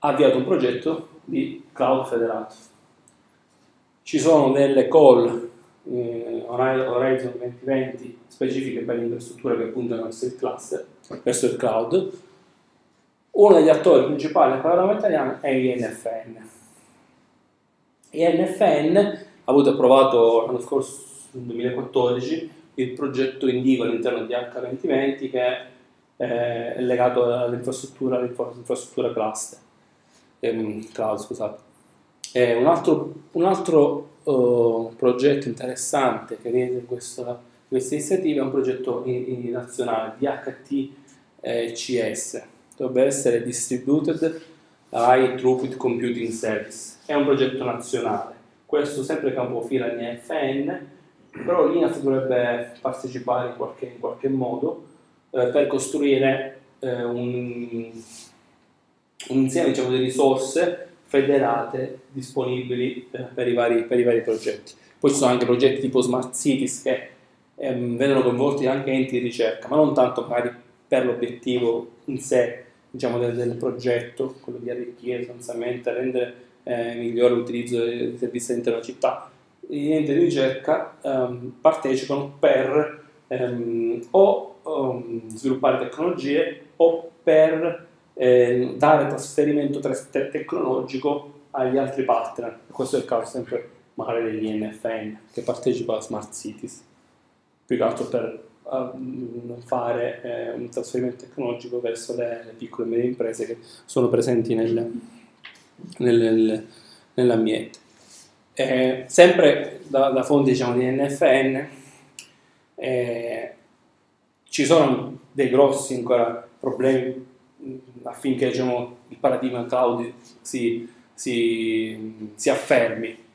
Speaker 2: ha avviato un progetto di cloud federato ci sono delle call eh, Horizon 2020 specifiche per le infrastrutture che puntano verso il cluster, verso il cloud. Uno degli attori principali del panorama italiano è INFN. INFN ha avuto approvato l'anno scorso, nel 2014, il progetto Indigo all'interno di H2020 che eh, è legato all'infrastruttura, all'infrastruttura cluster, ehm, cloud, scusate. E un altro, un altro uh, progetto interessante che rende questa, questa iniziativa è un progetto in, in nazionale DHTCS, dovrebbe essere Distributed High Throughput Computing Service. È un progetto nazionale, questo sempre campo fila FN, però l'INAF dovrebbe partecipare in qualche, in qualche modo eh, per costruire eh, un, un insieme diciamo, di risorse federate disponibili eh, per, i vari, per, i vari, progetti. Poi ci sono anche progetti tipo Smart Cities che ehm, vedono coinvolti anche enti di ricerca, ma non tanto magari per l'obiettivo in sé diciamo, del, del, progetto, quello di arricchire sostanzialmente, rendere eh, migliore l'utilizzo dei servizi all'interno della città. Gli enti di ricerca ehm, partecipano per ehm, o um, sviluppare tecnologie o per eh, dare trasferimento te- tecnologico agli altri partner. Questo è il caso sempre magari degli NFN che partecipa a Smart Cities, più che altro per mm, fare eh, un trasferimento tecnologico verso le, le, piccole e medie imprese che sono presenti nel, nel, nel, nell'ambiente. Eh, sempre da, da, fonti diciamo, di NFN eh, ci sono dei grossi ancora problemi affinché diciamo, il paradigma cloud si, si, si affermi.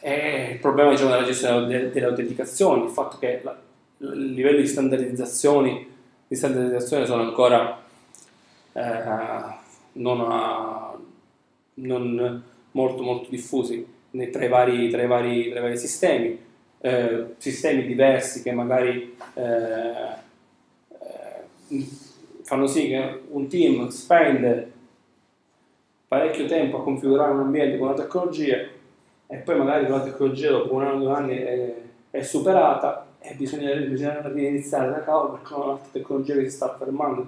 Speaker 2: E il problema diciamo, della gestione delle, autenticazioni, il fatto che la, il livello di standardizzazione, di standardizzazione sono ancora eh, non, a, non, molto, molto diffusi tra i vari, tra i vari, tra i vari sistemi, eh, sistemi diversi che magari eh, eh fanno sì che un team spende parecchio tempo a configurare un ambiente con una tecnologia e poi magari quella tecnologia dopo un anno o due anni è, è superata e bisogna, bisogna riniziare da capo perché è un'altra tecnologia che si sta affermando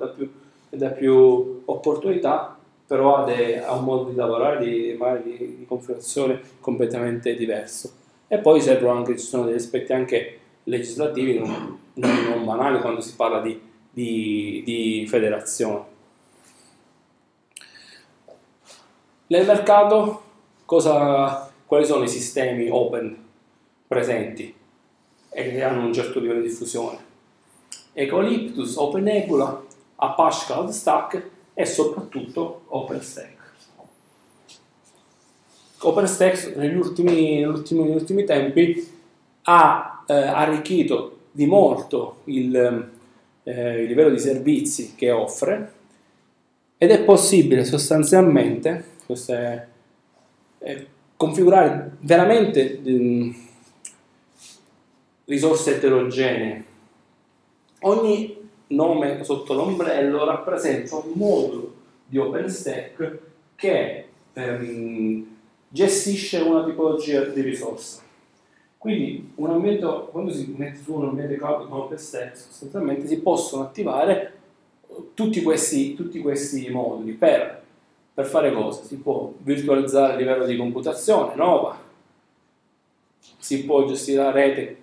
Speaker 2: e dà più, opportunità, però ha, de, ha, un modo di lavorare, di, magari di, di, configurazione completamente diverso. E poi servono anche, ci sono degli aspetti anche legislativi non, non banali quando si parla di, di federazione. Nel mercato cosa, quali sono i sistemi open presenti? e che hanno un certo livello di diffusione. Eucalyptus, OpenNebula, Apache Cloud Stack e soprattutto OpenStack. OpenStack negli ultimi, negli ultimi, negli ultimi tempi ha eh, arricchito di molto il, eh, il, livello di servizi che offre ed è possibile sostanzialmente queste, eh, configurare veramente mm, risorse eterogenee. Ogni nome sotto l'ombrello rappresenta un modulo di OpenStack che ehm, gestisce una tipologia di risorsa. Quindi un ambiente, quando si mette su un ambiente cloud con OpenStack, sostanzialmente si possono attivare tutti questi, tutti questi moduli. Per, per fare cosa? Si può virtualizzare a livello di computazione, Nova, si può gestire la rete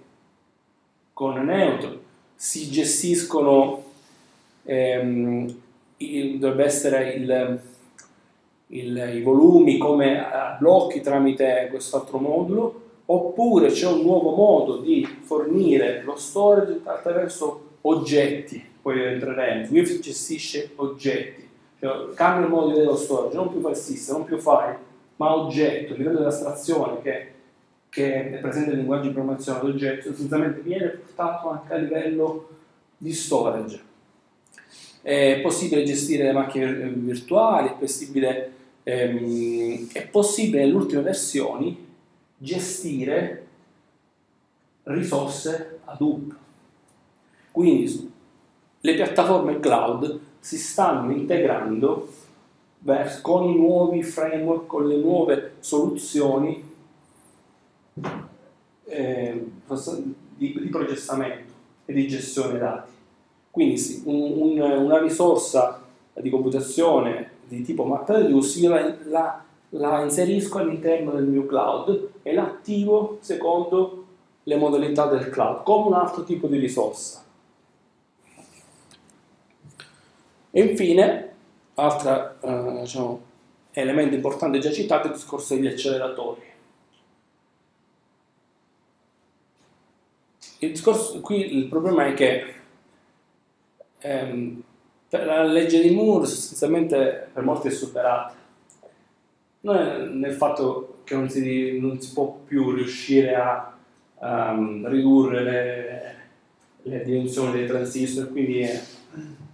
Speaker 2: con Neutron, si gestiscono, ehm, il, dovrebbe essere il, il, i volumi come blocchi tramite quest'altro modulo, oppure c'è un nuovo modo di fornire lo storage attraverso oggetti, poi entreremo, Swift gestisce oggetti, cioè, cambia il modo di vedere lo storage, non più file system, non più file, ma oggetto, il livello di astrazione che che è presente nel linguaggio di programmazione ad oggetto, viene portato anche a livello di storage. È possibile gestire le macchine virtuali, è possibile, ehm, è possibile nelle ultime versioni gestire risorse Hadoop. Quindi le piattaforme cloud si stanno integrando con i nuovi framework, con le nuove soluzioni eh, di, processamento e di gestione dati. Quindi sì, un, un, una risorsa di computazione di tipo MapReduce la, la inserisco all'interno del mio cloud e l'attivo secondo le modalità del cloud, come un altro tipo di risorsa. E infine, altro eh, diciamo, elemento importante già citato, è il discorso degli acceleratori. Il discorso qui il problema è che ehm, la legge di Moore sostanzialmente per molti è superata. Non nel fatto che non si, non si può più riuscire a um, ridurre le, le, dimensioni dei transistor quindi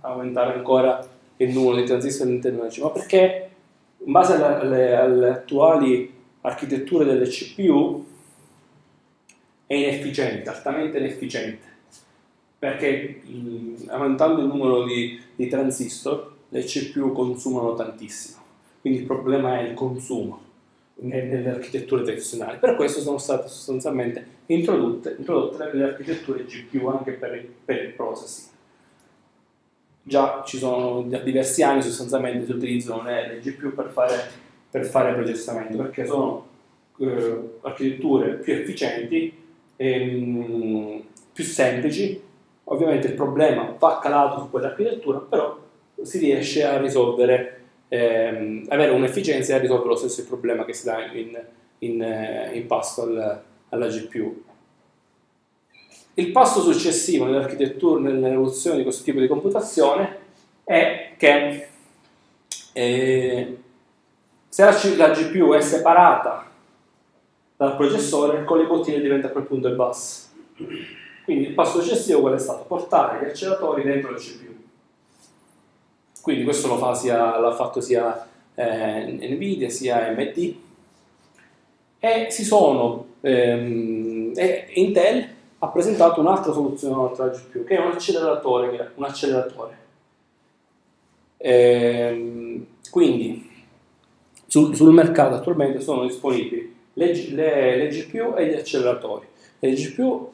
Speaker 2: aumentare ancora il numero di transistor all'interno del chip, ma perché in base alle, alle, alle attuali architetture delle CPU è inefficiente, altamente inefficiente, perché aumentando il numero di, di transistor le CPU consumano tantissimo, quindi il problema è il consumo nelle architetture tradizionali. Per questo sono state sostanzialmente introdotte, introdotte le architetture GPU anche per il, per il processing. Già ci sono da diversi anni sostanzialmente si utilizzano le, le GPU per fare, per fare processamento perché sono eh, architetture più efficienti ehm, più semplici Ovviamente il problema va calato su quell'architettura, però si riesce a risolvere, ehm, avere un'efficienza e risolvere lo stesso problema che si dà in, in, eh, in pasto al, alla GPU. Il passo successivo nell'architettura, nell'evoluzione di questo tipo di computazione è che eh, se la, la, GPU è separata dal processore, con le bottine diventa a quel punto il bus. Quindi il passo successivo qual è stato? Portare gli acceleratori dentro la GPU. Quindi questo lo fa sia, l'ha fatto sia eh, Nvidia sia AMD e si sono ehm, e Intel ha presentato un'altra soluzione un'altra GPU che è un acceleratore, un acceleratore. Ehm, quindi sul, sul, mercato attualmente sono disponibili le, le, le, GPU e gli acceleratori. Le GPU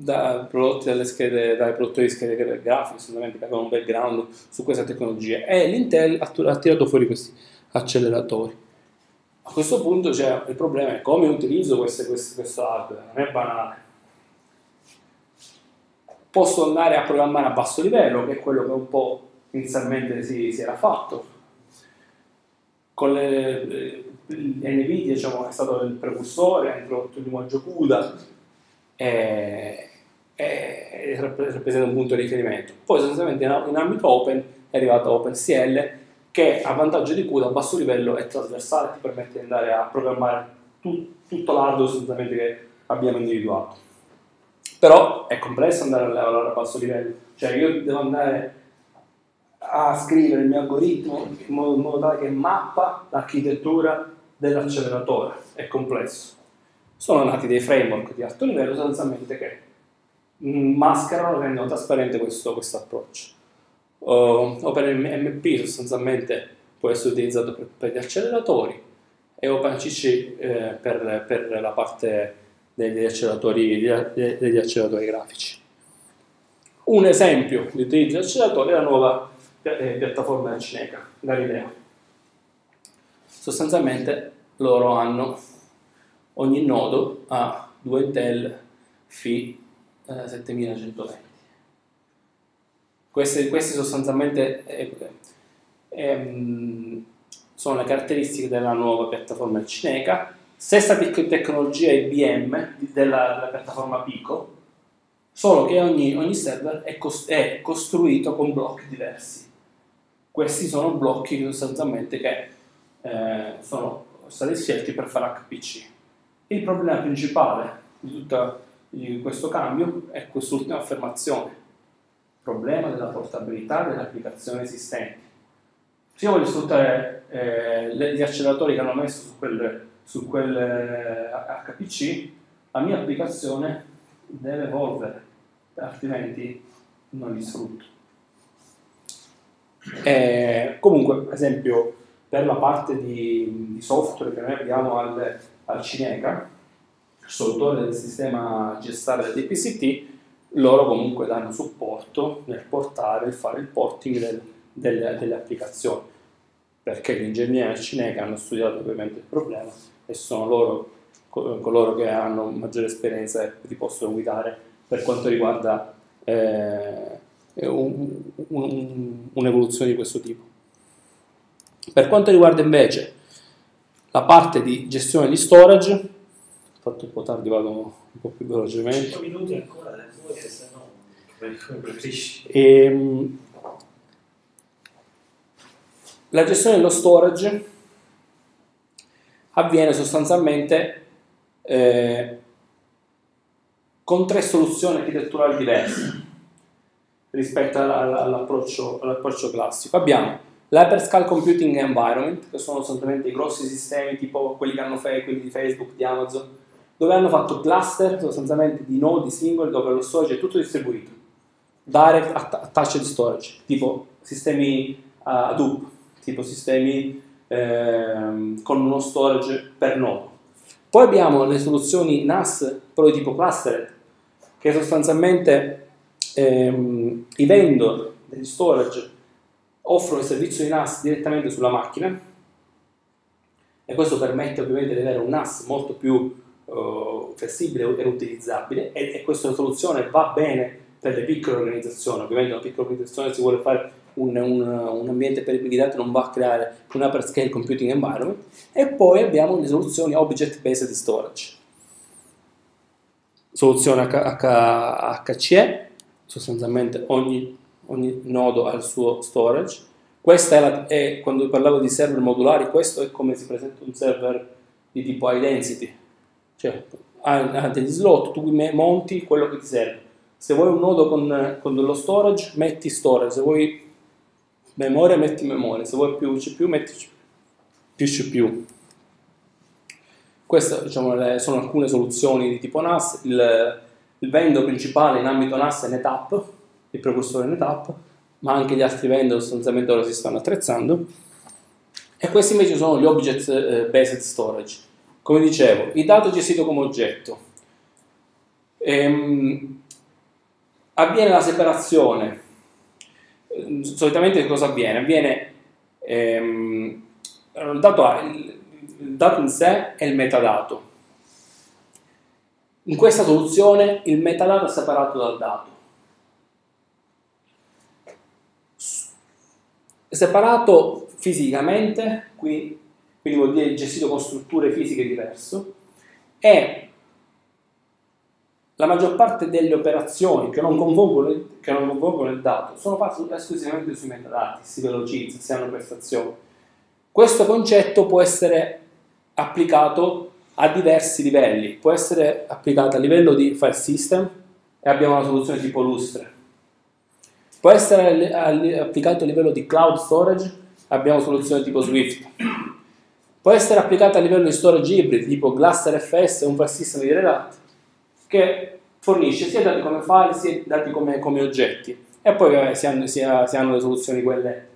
Speaker 2: da, prodotti dalle schede, dai produttori di schede grafiche, solamente che avevano un background su questa tecnologia, e l'Intel ha, tirato fuori questi acceleratori. A questo punto c'è il problema è come utilizzo queste, queste, questo hardware, non è banale. Posso andare a programmare a basso livello, che è quello che un po' inizialmente si, si era fatto. Con le, Nvidia diciamo, è stato il precursore, ha introdotto il linguaggio CUDA e, e rappresenta un punto di riferimento. Poi sostanzialmente in, ambito open è arrivato OpenCL che a vantaggio di CUDA a basso livello è trasversale, ti permette di andare a programmare tu, tutto l'hardware sostanzialmente che abbiamo individuato. Però è complesso andare a lavorare a basso livello, cioè io devo andare a scrivere il mio algoritmo in modo, in modo tale che mappa l'architettura dell'acceleratore, è complesso. Sono nati dei framework di alto livello sostanzialmente che mascherano, rendono trasparente questo, questo approccio. Uh, OpenMP sostanzialmente può essere utilizzato per, per gli acceleratori e OpenCC eh, per, per, la parte degli acceleratori, degli acceleratori grafici. Un esempio di utilizzo di acceleratori è la nuova eh, piattaforma Cineca, Galileo. Sostanzialmente loro hanno ogni nodo ha 2 Intel Phi eh, 7120. Queste, queste sostanzialmente eh, eh, sono le caratteristiche della nuova piattaforma Cineca. Stessa tecnologia IBM della, della piattaforma Pico, solo che ogni, ogni server è, cost- è costruito con blocchi diversi questi sono blocchi sostanzialmente che eh, sono stati scelti per fare HPC. Il problema principale di tutto questo cambio è quest'ultima affermazione, problema della portabilità delle applicazioni esistenti. Se io voglio sfruttare eh, gli acceleratori che hanno messo su quel, su quel eh, HPC, la mia applicazione deve evolvere, altrimenti non li sfrutto. Eh, comunque, per esempio, per la parte di, di software che noi abbiamo al, al Cineca, solutore del sistema gestare del DPCT, loro comunque danno supporto nel portare e fare il porting del, del, delle applicazioni, perché gli ingegneri al Cineca hanno studiato ovviamente il problema e sono loro coloro che hanno maggiore esperienza e ti possono guidare per quanto riguarda eh, un, un, un'evoluzione di questo tipo. Per quanto riguarda invece la parte di gestione di storage, fatto un po' tardi, vado un po' più velocemente.
Speaker 1: 5 minuti ancora, se no, come preferisci.
Speaker 2: Ehm, la gestione dello storage avviene sostanzialmente eh, con tre soluzioni architetturali diverse rispetto all'approccio, all'approccio classico. Abbiamo l'Hyperscale Computing Environment, che sono sostanzialmente i grossi sistemi tipo quelli che hanno fe- quelli di Facebook, di Amazon, dove hanno fatto cluster sostanzialmente di nodi singoli dove lo storage è tutto distribuito. Direct attached storage, tipo sistemi uh, Hadoop, tipo sistemi eh, con uno storage per nodo. Poi abbiamo le soluzioni NAS, però di tipo clustered, che sostanzialmente ehm, i vendor degli storage offrono il servizio di NAS direttamente sulla macchina e questo permette ovviamente di avere un NAS molto più uh, flessibile e utilizzabile e, e, questa soluzione va bene per le piccole organizzazioni, ovviamente una piccola organizzazione si vuole fare un, un, un ambiente per i big data non va a creare un hyperscale computing environment. E poi abbiamo le soluzioni object based storage. Soluzione HCE sostanzialmente ogni, ogni, nodo ha il suo storage. Questa è, la, è quando parlavo di server modulari questo è come si presenta un server di tipo high cioè ha, degli slot tu monti quello che ti serve se vuoi un nodo con, con dello storage metti storage se vuoi memoria metti memoria, se vuoi più CPU metti più CPU. Queste diciamo, sono alcune soluzioni di tipo NAS, il, il vendor principale in ambito NAS è NetApp, il precursore NetApp, ma anche gli altri vendor sostanzialmente ora si stanno attrezzando. E questi invece sono gli object eh, storage. Come dicevo, il dato gestito come oggetto. Ehm, avviene la separazione solitamente cosa avviene? Avviene ehm, il, dato ha, il, il dato in sé è il metadato. In questa soluzione il metadato è separato dal dato. Separato fisicamente, qui, quindi vuol dire gestito con strutture fisiche diverse, e la maggior parte delle operazioni che non convolgono, il dato sono fatte esclusivamente sui metadati, si velocizza, si hanno prestazioni. Questo concetto può essere applicato a diversi livelli, può essere applicato a livello di file system e abbiamo una soluzione tipo Lustre. Può essere applicato a livello di cloud storage, abbiamo soluzioni tipo Swift. Può essere applicato a livello di storage hybrid tipo Gluster FS, un file system di Red Hat che fornisce sia dati come file sia dati come, come oggetti. E poi vabbè, si, hanno, si, ha, si, hanno, le soluzioni quelle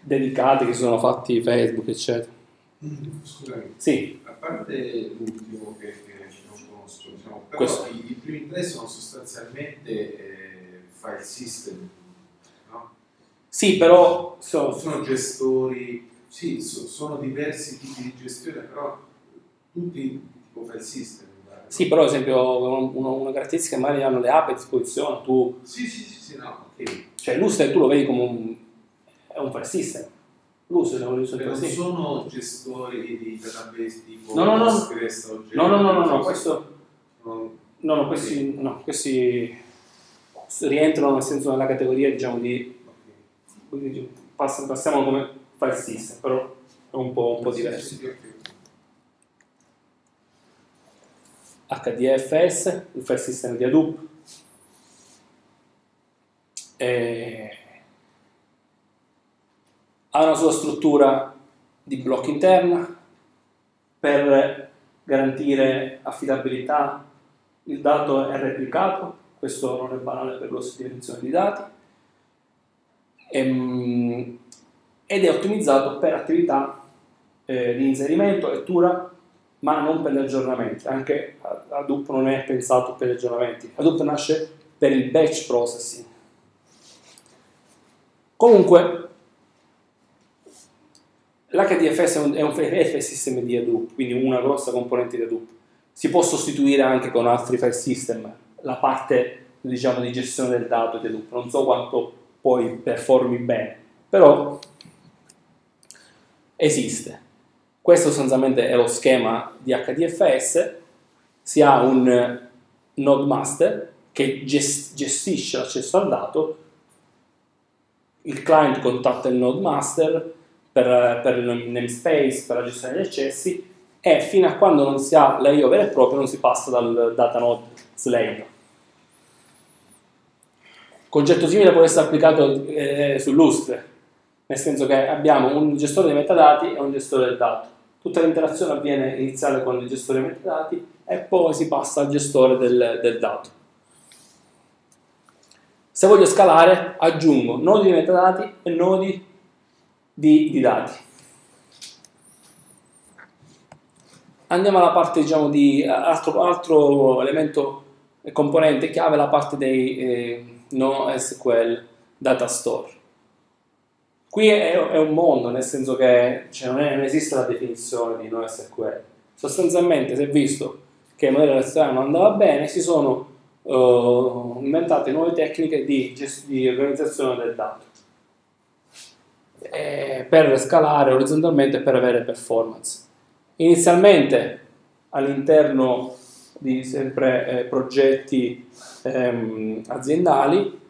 Speaker 2: dedicate che sono fatti Facebook, eccetera.
Speaker 4: Scusami,
Speaker 2: sì.
Speaker 4: a parte l'ultimo che, che non conosco, diciamo, però
Speaker 2: Questo.
Speaker 4: i, i, primi tre sono sostanzialmente eh, file system, no?
Speaker 2: Sì, però
Speaker 4: sono, sono gestori, sì, so, sono diversi tipi di gestione, però tutti tipo file system.
Speaker 2: Sì, però ad esempio una, una caratteristica magari hanno le app a disposizione, tu...
Speaker 4: Sì, sì, sì, sì no, ok.
Speaker 2: Cioè l'Uster tu lo vedi come un... è un file system. L'Uster lo vedi
Speaker 4: non
Speaker 2: così.
Speaker 4: sono gestori di database tipo
Speaker 2: No, no, no.
Speaker 4: Postgres o
Speaker 2: No, no, no, no, questo...
Speaker 4: non-
Speaker 2: No, no, questi, no, questi rientrano nel senso nella categoria diciamo di... passiamo come system, però è un po', un po' diverso. HDFS, il file system di Hadoop. E ha una sua struttura di blocchi interna per garantire affidabilità. Il dato è replicato, questo non è banale per l'ossidazione di dati, Ehm, ed è ottimizzato per attività eh, di inserimento, lettura, ma non per gli aggiornamenti. Anche Hadoop non è pensato per gli aggiornamenti. Hadoop nasce per il batch processing. Comunque, l'HDFS è un, è un file system di Hadoop, quindi una grossa componente di Hadoop. Si può sostituire anche con altri file system la parte diciamo, di gestione del dato di Hadoop. Non so quanto poi performi bene, però esiste. Questo sostanzialmente è lo schema di HDFS, si ha un node master che gest- gestisce l'accesso al dato, il client contatta il node master per, per il namespace, per la gestione degli accessi e fino a quando non si ha la IO vera e propria non si passa dal data node slave. Concetto simile può essere applicato eh, sull'Ustre, nel senso che abbiamo un gestore dei metadati e un gestore del dato. Tutta l'interazione avviene iniziale con il gestore dei metadati e poi si passa al gestore del, del dato. Se voglio scalare, aggiungo nodi di metadati e nodi di, di dati. Andiamo alla parte, diciamo, di altro, altro elemento componente chiave, la parte dei eh, NoSQL data store. Qui è, è, un mondo, nel senso che cioè, non, è, non, esiste la definizione di NoSQL. Sostanzialmente si è visto che il modello relazionale non andava bene, si sono eh, inventate nuove tecniche di, di organizzazione del dato eh, per scalare orizzontalmente e per avere performance. Inizialmente all'interno di sempre eh, progetti ehm, aziendali,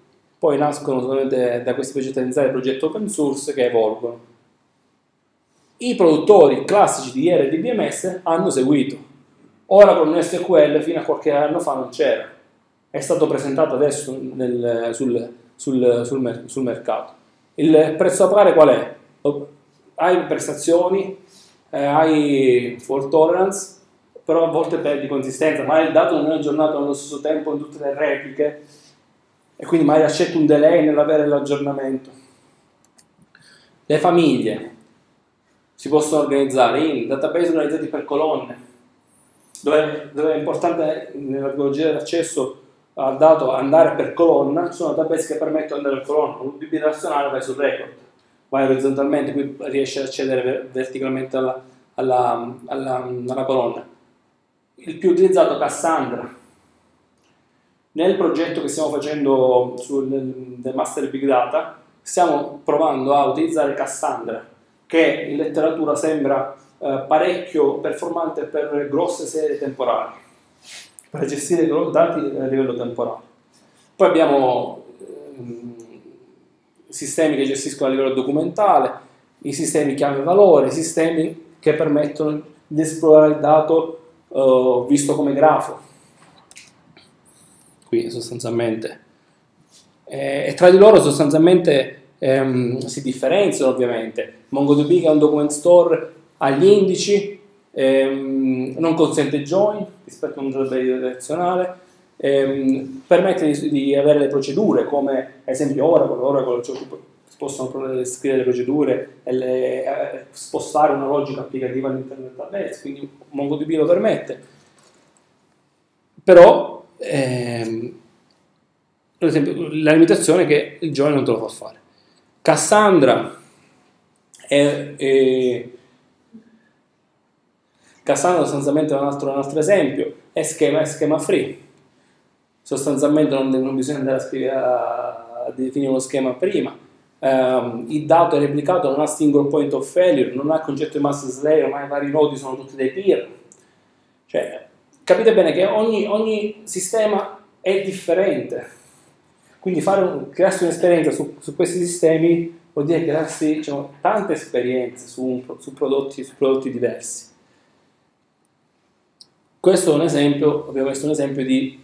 Speaker 2: poi nascono da questi progetti aziendali progetti open source che evolvono. I produttori classici di IR e di BMS hanno seguito. Ora con SQL fino a qualche anno fa non c'era. È stato presentato adesso nel, sul, sul, sul, mer- sul mercato. Il prezzo da pagare qual è? Hai prestazioni, eh, hai fault tolerance, però a volte perdi consistenza, ma il dato non è aggiornato allo stesso tempo in tutte le repliche e quindi magari accetto un delay nell'avere l'aggiornamento. Le famiglie si possono organizzare in database organizzati per colonne, dove, dove è importante nella tipologia dell'accesso al dato andare per colonna, sono database che permettono di andare per colonna, un DB relazionale vai sul record, vai orizzontalmente, qui riesci ad accedere verticalmente alla, alla, alla, alla colonna. Il più utilizzato Cassandra. Nel progetto che stiamo facendo sul del Master Big Data, stiamo provando a utilizzare Cassandra, che in letteratura sembra eh, parecchio performante per grosse serie temporali per gestire dati a livello temporale. Poi abbiamo ehm, sistemi che gestiscono a livello documentale, i sistemi chiave valore, i sistemi che permettono di esplorare il dato uh, visto come grafo. Qui sostanzialmente. E, tra di loro sostanzialmente ehm, si differenziano ovviamente. MongoDB che è un document store agli indici, ehm, non consente join rispetto a un database relazionale, ehm, permette di, di, avere le procedure come ad esempio Oracle, Oracle si possono scrivere le procedure e le, eh, spostare una logica applicativa all'interno del database, quindi MongoDB lo permette. Però ehm, per esempio, la limitazione è che il join non te lo fa fare. Cassandra è, è Cassandra sostanzialmente è un altro, un altro esempio, è schema, è schema free. Sostanzialmente non, non bisogna andare a, scrivere, a, definire uno schema prima. Um, il dato è replicato, non ha single point of failure, non ha concetto di master slave, ma i vari nodi sono tutti dei peer. Cioè, capite bene che ogni, ogni sistema è differente. Quindi fare, crearsi un'esperienza su, su, questi sistemi vuol dire crearsi diciamo, tante esperienze su, su, prodotti, su prodotti diversi. Questo è un esempio, abbiamo visto un esempio di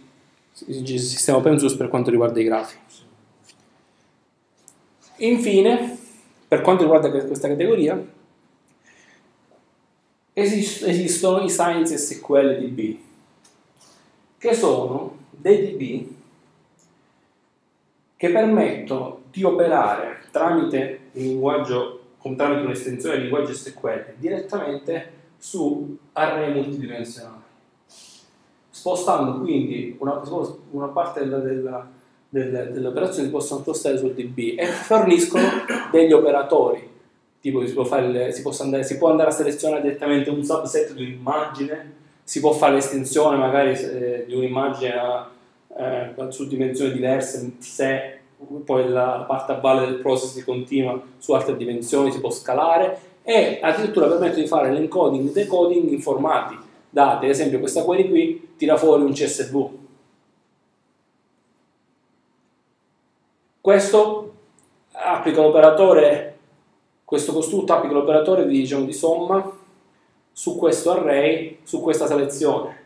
Speaker 2: sistema open source per quanto riguarda i grafi. Infine, per quanto riguarda questa categoria, esist- esistono i Science SQL DB, che sono dei DB che permettono di operare tramite, linguaggio, tramite un'estensione del linguaggio SQL direttamente su array multidimensionali spostando quindi una, una parte delle, operazioni possono spostare sul DB e forniscono degli operatori. Tipo si può, fare, si, andare, si può andare a selezionare direttamente un subset di un'immagine, si può fare l'estensione magari eh, di un'immagine eh, su dimensioni diverse, se poi la parte a valle del process si continua su altre dimensioni, si può scalare e addirittura permette di fare l'encoding e decoding in formati dati, ad esempio questa query qui tira fuori un CSV. Questo applica l'operatore, questo costrutto applica l'operatore di, diciamo, di somma su questo array, su questa selezione.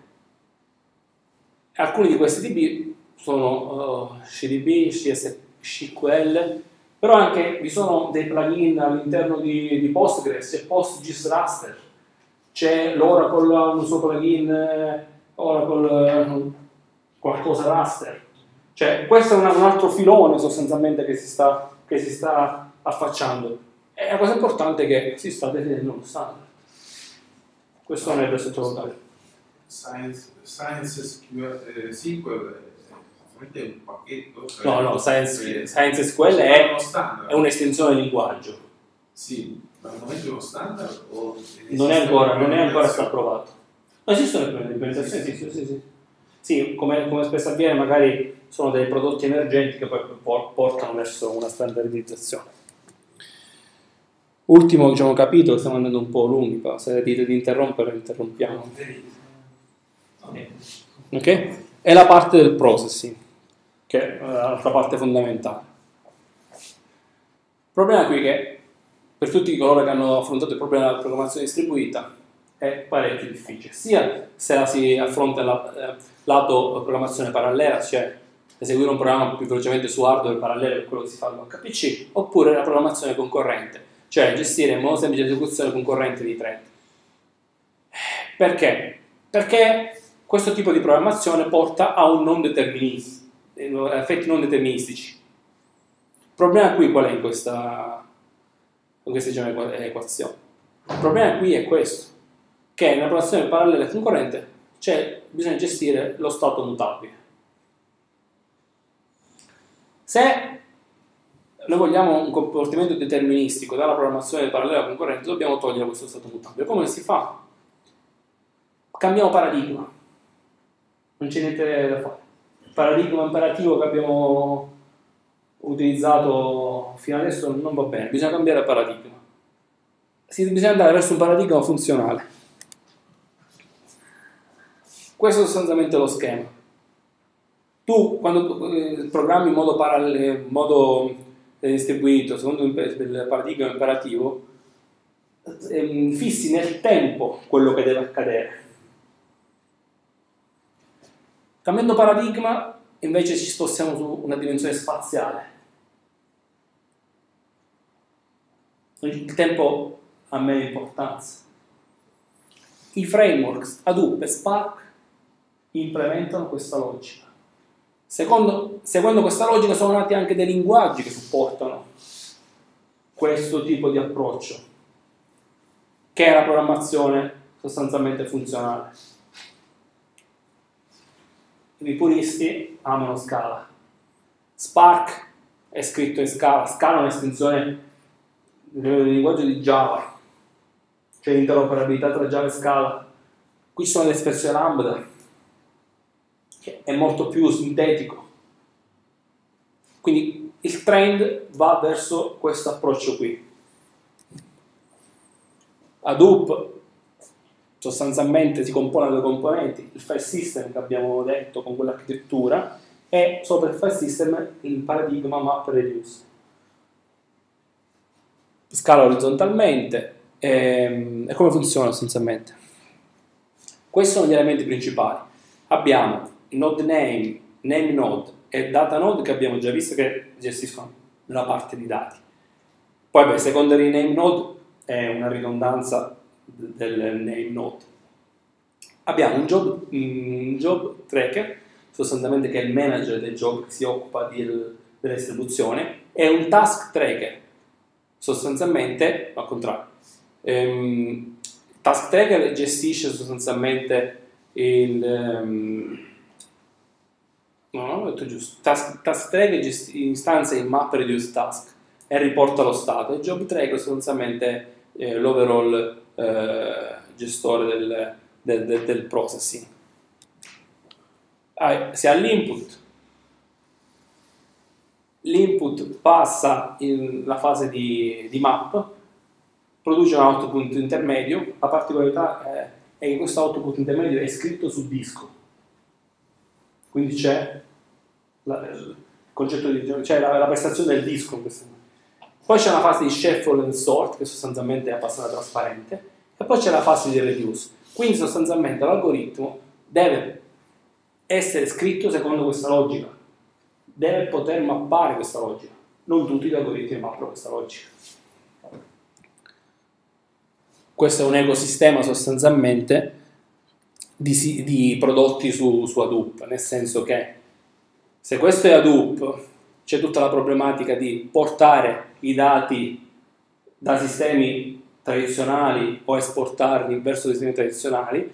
Speaker 2: Alcuni di questi DB sono uh, CDB, CS, SQL, però anche vi sono dei plugin all'interno di, di Postgres, c'è PostGIS Raster, c'è l'Oracle un suo plugin eh, Oracle eh, qualcosa raster. Cioè, questo è un, un altro filone sostanzialmente che si, sta, che si sta affacciando. E la cosa importante è che si sta definendo uno standard. Questo non è da sottovalutare.
Speaker 4: Science, Science eh, SQL è un pacchetto. Cioè
Speaker 2: no, no, Science, Science SQL è, è un'estensione di linguaggio.
Speaker 4: Sì, ma momento è uno standard o
Speaker 2: non è ancora, non è ancora stato approvato. Ma esistono le implementazioni, sì, sì, sì. Sì, come, come spesso avviene, magari sono dei prodotti emergenti che poi portano verso una standardizzazione. Ultimo diciamo, capitolo, stiamo andando un po' lunghi, però se dite di interrompere, interrompiamo. Ok? È la parte del processing, che è l'altra parte fondamentale. Il problema qui è che per tutti coloro che hanno affrontato il problema della programmazione distribuita è parecchio difficile, sia se la si affronta la, eh, lato programmazione parallela, cioè eseguire un programma più velocemente su hardware parallelo a quello che si fa con HPC, oppure la programmazione concorrente, cioè gestire in modo semplice l'esecuzione concorrente di thread. Perché? Perché questo tipo di programmazione porta a non determinismo, effetti non deterministici. Il problema qui qual è in questa, in questa equazione? Il problema qui è questo, che nella programmazione parallela e concorrente cioè, bisogna gestire lo stato mutabile. Se noi vogliamo un comportamento deterministico dalla programmazione parallela concorrente, dobbiamo togliere questo stato mutabile. Come si fa? Cambiamo paradigma. Non c'è niente da fare. Il paradigma imperativo che abbiamo utilizzato fino adesso non va bene, bisogna cambiare paradigma. bisogna andare verso un paradigma funzionale. Questo è sostanzialmente lo schema. Tu, quando eh, programmi in modo, modo distribuito, secondo il paradigma imperativo, eh, fissi nel tempo quello che deve accadere. Cambiando paradigma, invece ci spostiamo su una dimensione spaziale. Il tempo ha meno importanza. I frameworks Hadoop e Spark implementano questa logica. Secondo, seguendo questa logica sono nati anche dei linguaggi che supportano questo tipo di approccio, che è la programmazione sostanzialmente funzionale. I puristi amano Scala. Spark è scritto in Scala. Scala è un'estensione del linguaggio di Java, c'è l'interoperabilità tra Java e Scala. Qui ci sono le espressioni lambda, è molto più sintetico. Quindi il trend va verso questo approccio qui. Hadoop sostanzialmente si compone da due componenti, il file system che abbiamo detto con quell'architettura e sopra il file system il paradigma map reduce. Scala orizzontalmente e, ehm, e come funziona sostanzialmente? Questi sono gli elementi principali. Abbiamo node name, name node e data node che abbiamo già visto che gestiscono la parte di dati. Poi beh, secondary name node è una ridondanza del name node. Abbiamo un job, un job tracker, sostanzialmente che è il manager del job che si occupa di, della e un task tracker, sostanzialmente al contrario. Um, task tracker gestisce sostanzialmente il, um, No, non ho detto giusto. Task, task tracker istanzia il map reduce task e riporta lo stato. E job tracker sostanzialmente eh, l'overall eh, gestore del, del, del, del processing. Ah, si ha l'input, l'input passa in la fase di, di, map, produce un output intermedio, la particolarità è, è che questo output intermedio è scritto su disco, quindi c'è il concetto di cioè la, la, prestazione del disco. Poi c'è una fase di shuffle and sort, che sostanzialmente è abbastanza trasparente, e poi c'è la fase di reduce. Quindi sostanzialmente l'algoritmo deve essere scritto secondo questa logica, deve poter mappare questa logica. Non tutti gli algoritmi mappano questa logica. Questo è un ecosistema sostanzialmente di, di prodotti su, su Hadoop, nel senso che se questo è Hadoop, c'è tutta la problematica di portare i dati da sistemi tradizionali o esportarli verso sistemi tradizionali,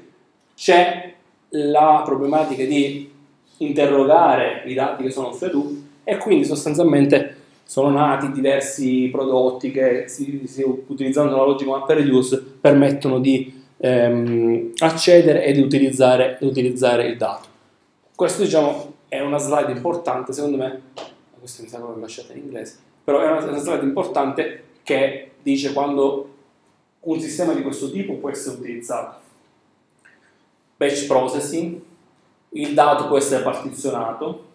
Speaker 2: c'è la problematica di interrogare i dati che sono su Hadoop e quindi sostanzialmente sono nati diversi prodotti che si, si, utilizzando la logica map reduce permettono di ehm, accedere ed utilizzare, utilizzare il dato. questo diciamo è una slide importante, secondo me, questo mi sa che l'ho lasciata in inglese, però è una slide importante che dice quando un sistema di questo tipo può essere utilizzato. Batch processing, il dato può essere partizionato,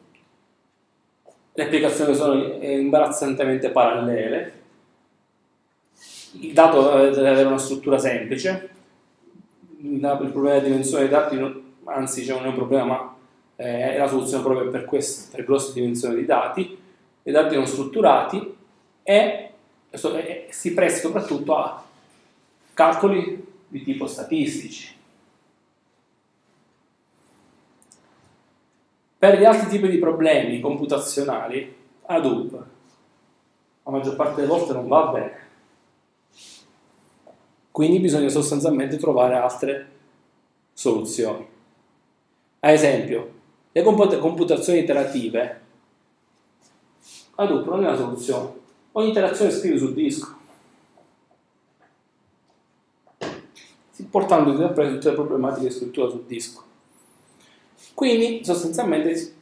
Speaker 2: le applicazioni sono imbarazzantemente parallele, il dato deve avere una struttura semplice, il problema della dimensione dei dati, anzi c'è un problema, ma eh, è la soluzione proprio per queste, per grosse dimensioni di dati, i dati non strutturati e, e si presta soprattutto a calcoli di tipo statistici. Per gli altri tipi di problemi computazionali, Hadoop la maggior parte delle volte non va bene. Quindi bisogna sostanzialmente trovare altre soluzioni. Ad esempio, le computazioni iterative, è una soluzione. Ogni iterazione scrive sul disco. portando sempre tutte le problematiche di scrittura sul disco. Quindi sostanzialmente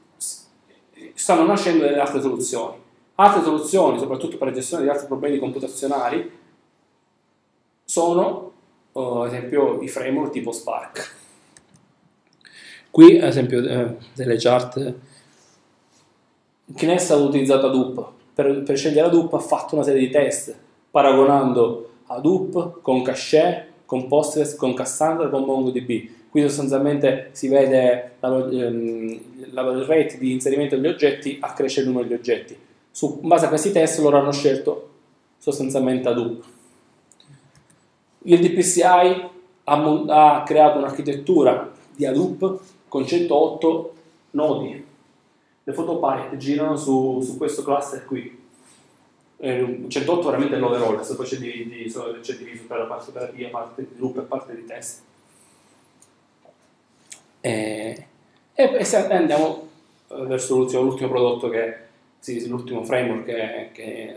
Speaker 2: stanno nascendo delle altre soluzioni. Altre soluzioni, soprattutto per la gestione di altri problemi computazionali, sono uh, ad esempio i framework tipo Spark. Qui, ad esempio, eh, delle chart, Kness ha utilizzato Hadoop. Per, per scegliere Hadoop ha fatto una serie di test, paragonando Hadoop con Cache, con Postgres, con Cassandra, con MongoDB. Qui sostanzialmente si vede la, ehm, la, rate di inserimento degli oggetti accresce il numero di oggetti. Su in base a questi test loro hanno scelto sostanzialmente Hadoop. Il DPCI ha, ha creato un'architettura di Hadoop con 108 nodi. Le PhotoPython girano su, su questo cluster qui. Eh, 108 veramente l'overall, adesso poi c'è diviso, per la parte operativa, parte di loop e parte di test. E, e, e andiamo eh, verso l'ultimo, l'ultimo prodotto che, sì, l'ultimo framework che, che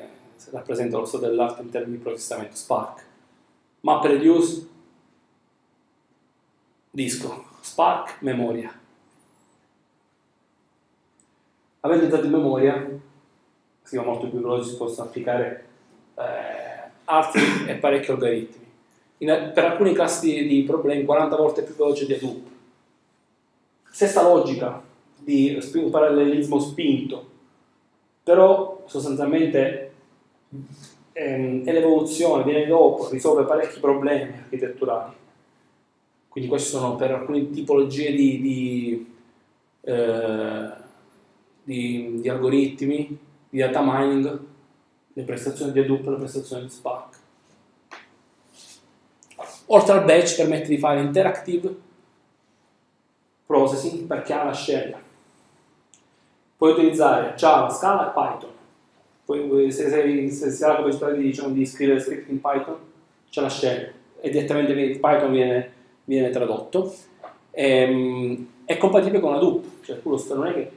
Speaker 2: rappresenta lo stato dell'arte in termini di processamento, Spark. Map Reduce, disco, Spark, memoria. Avendo i dati in memoria, si va molto più veloce, si possono applicare eh, altri e parecchi algoritmi. In, per alcuni classi di, di, problemi 40 volte più veloce di Hadoop. Stessa logica di parallelismo spinto, però sostanzialmente ehm, è l'evoluzione, viene dopo, risolve parecchi problemi architetturali. Quindi queste sono per alcune tipologie di, di, eh, di, di algoritmi, di data mining, le prestazioni di Hadoop e le prestazioni di Spark. Oltre al batch permette di fare interactive processing perché ha la shell. Puoi utilizzare Java, Scala e Python. Poi, se, se, se si ha la capacità di, diciamo, di scrivere script in Python, c'è la shell. E direttamente Python viene viene tradotto, ehm, è compatibile con Hadoop, cioè tu non è che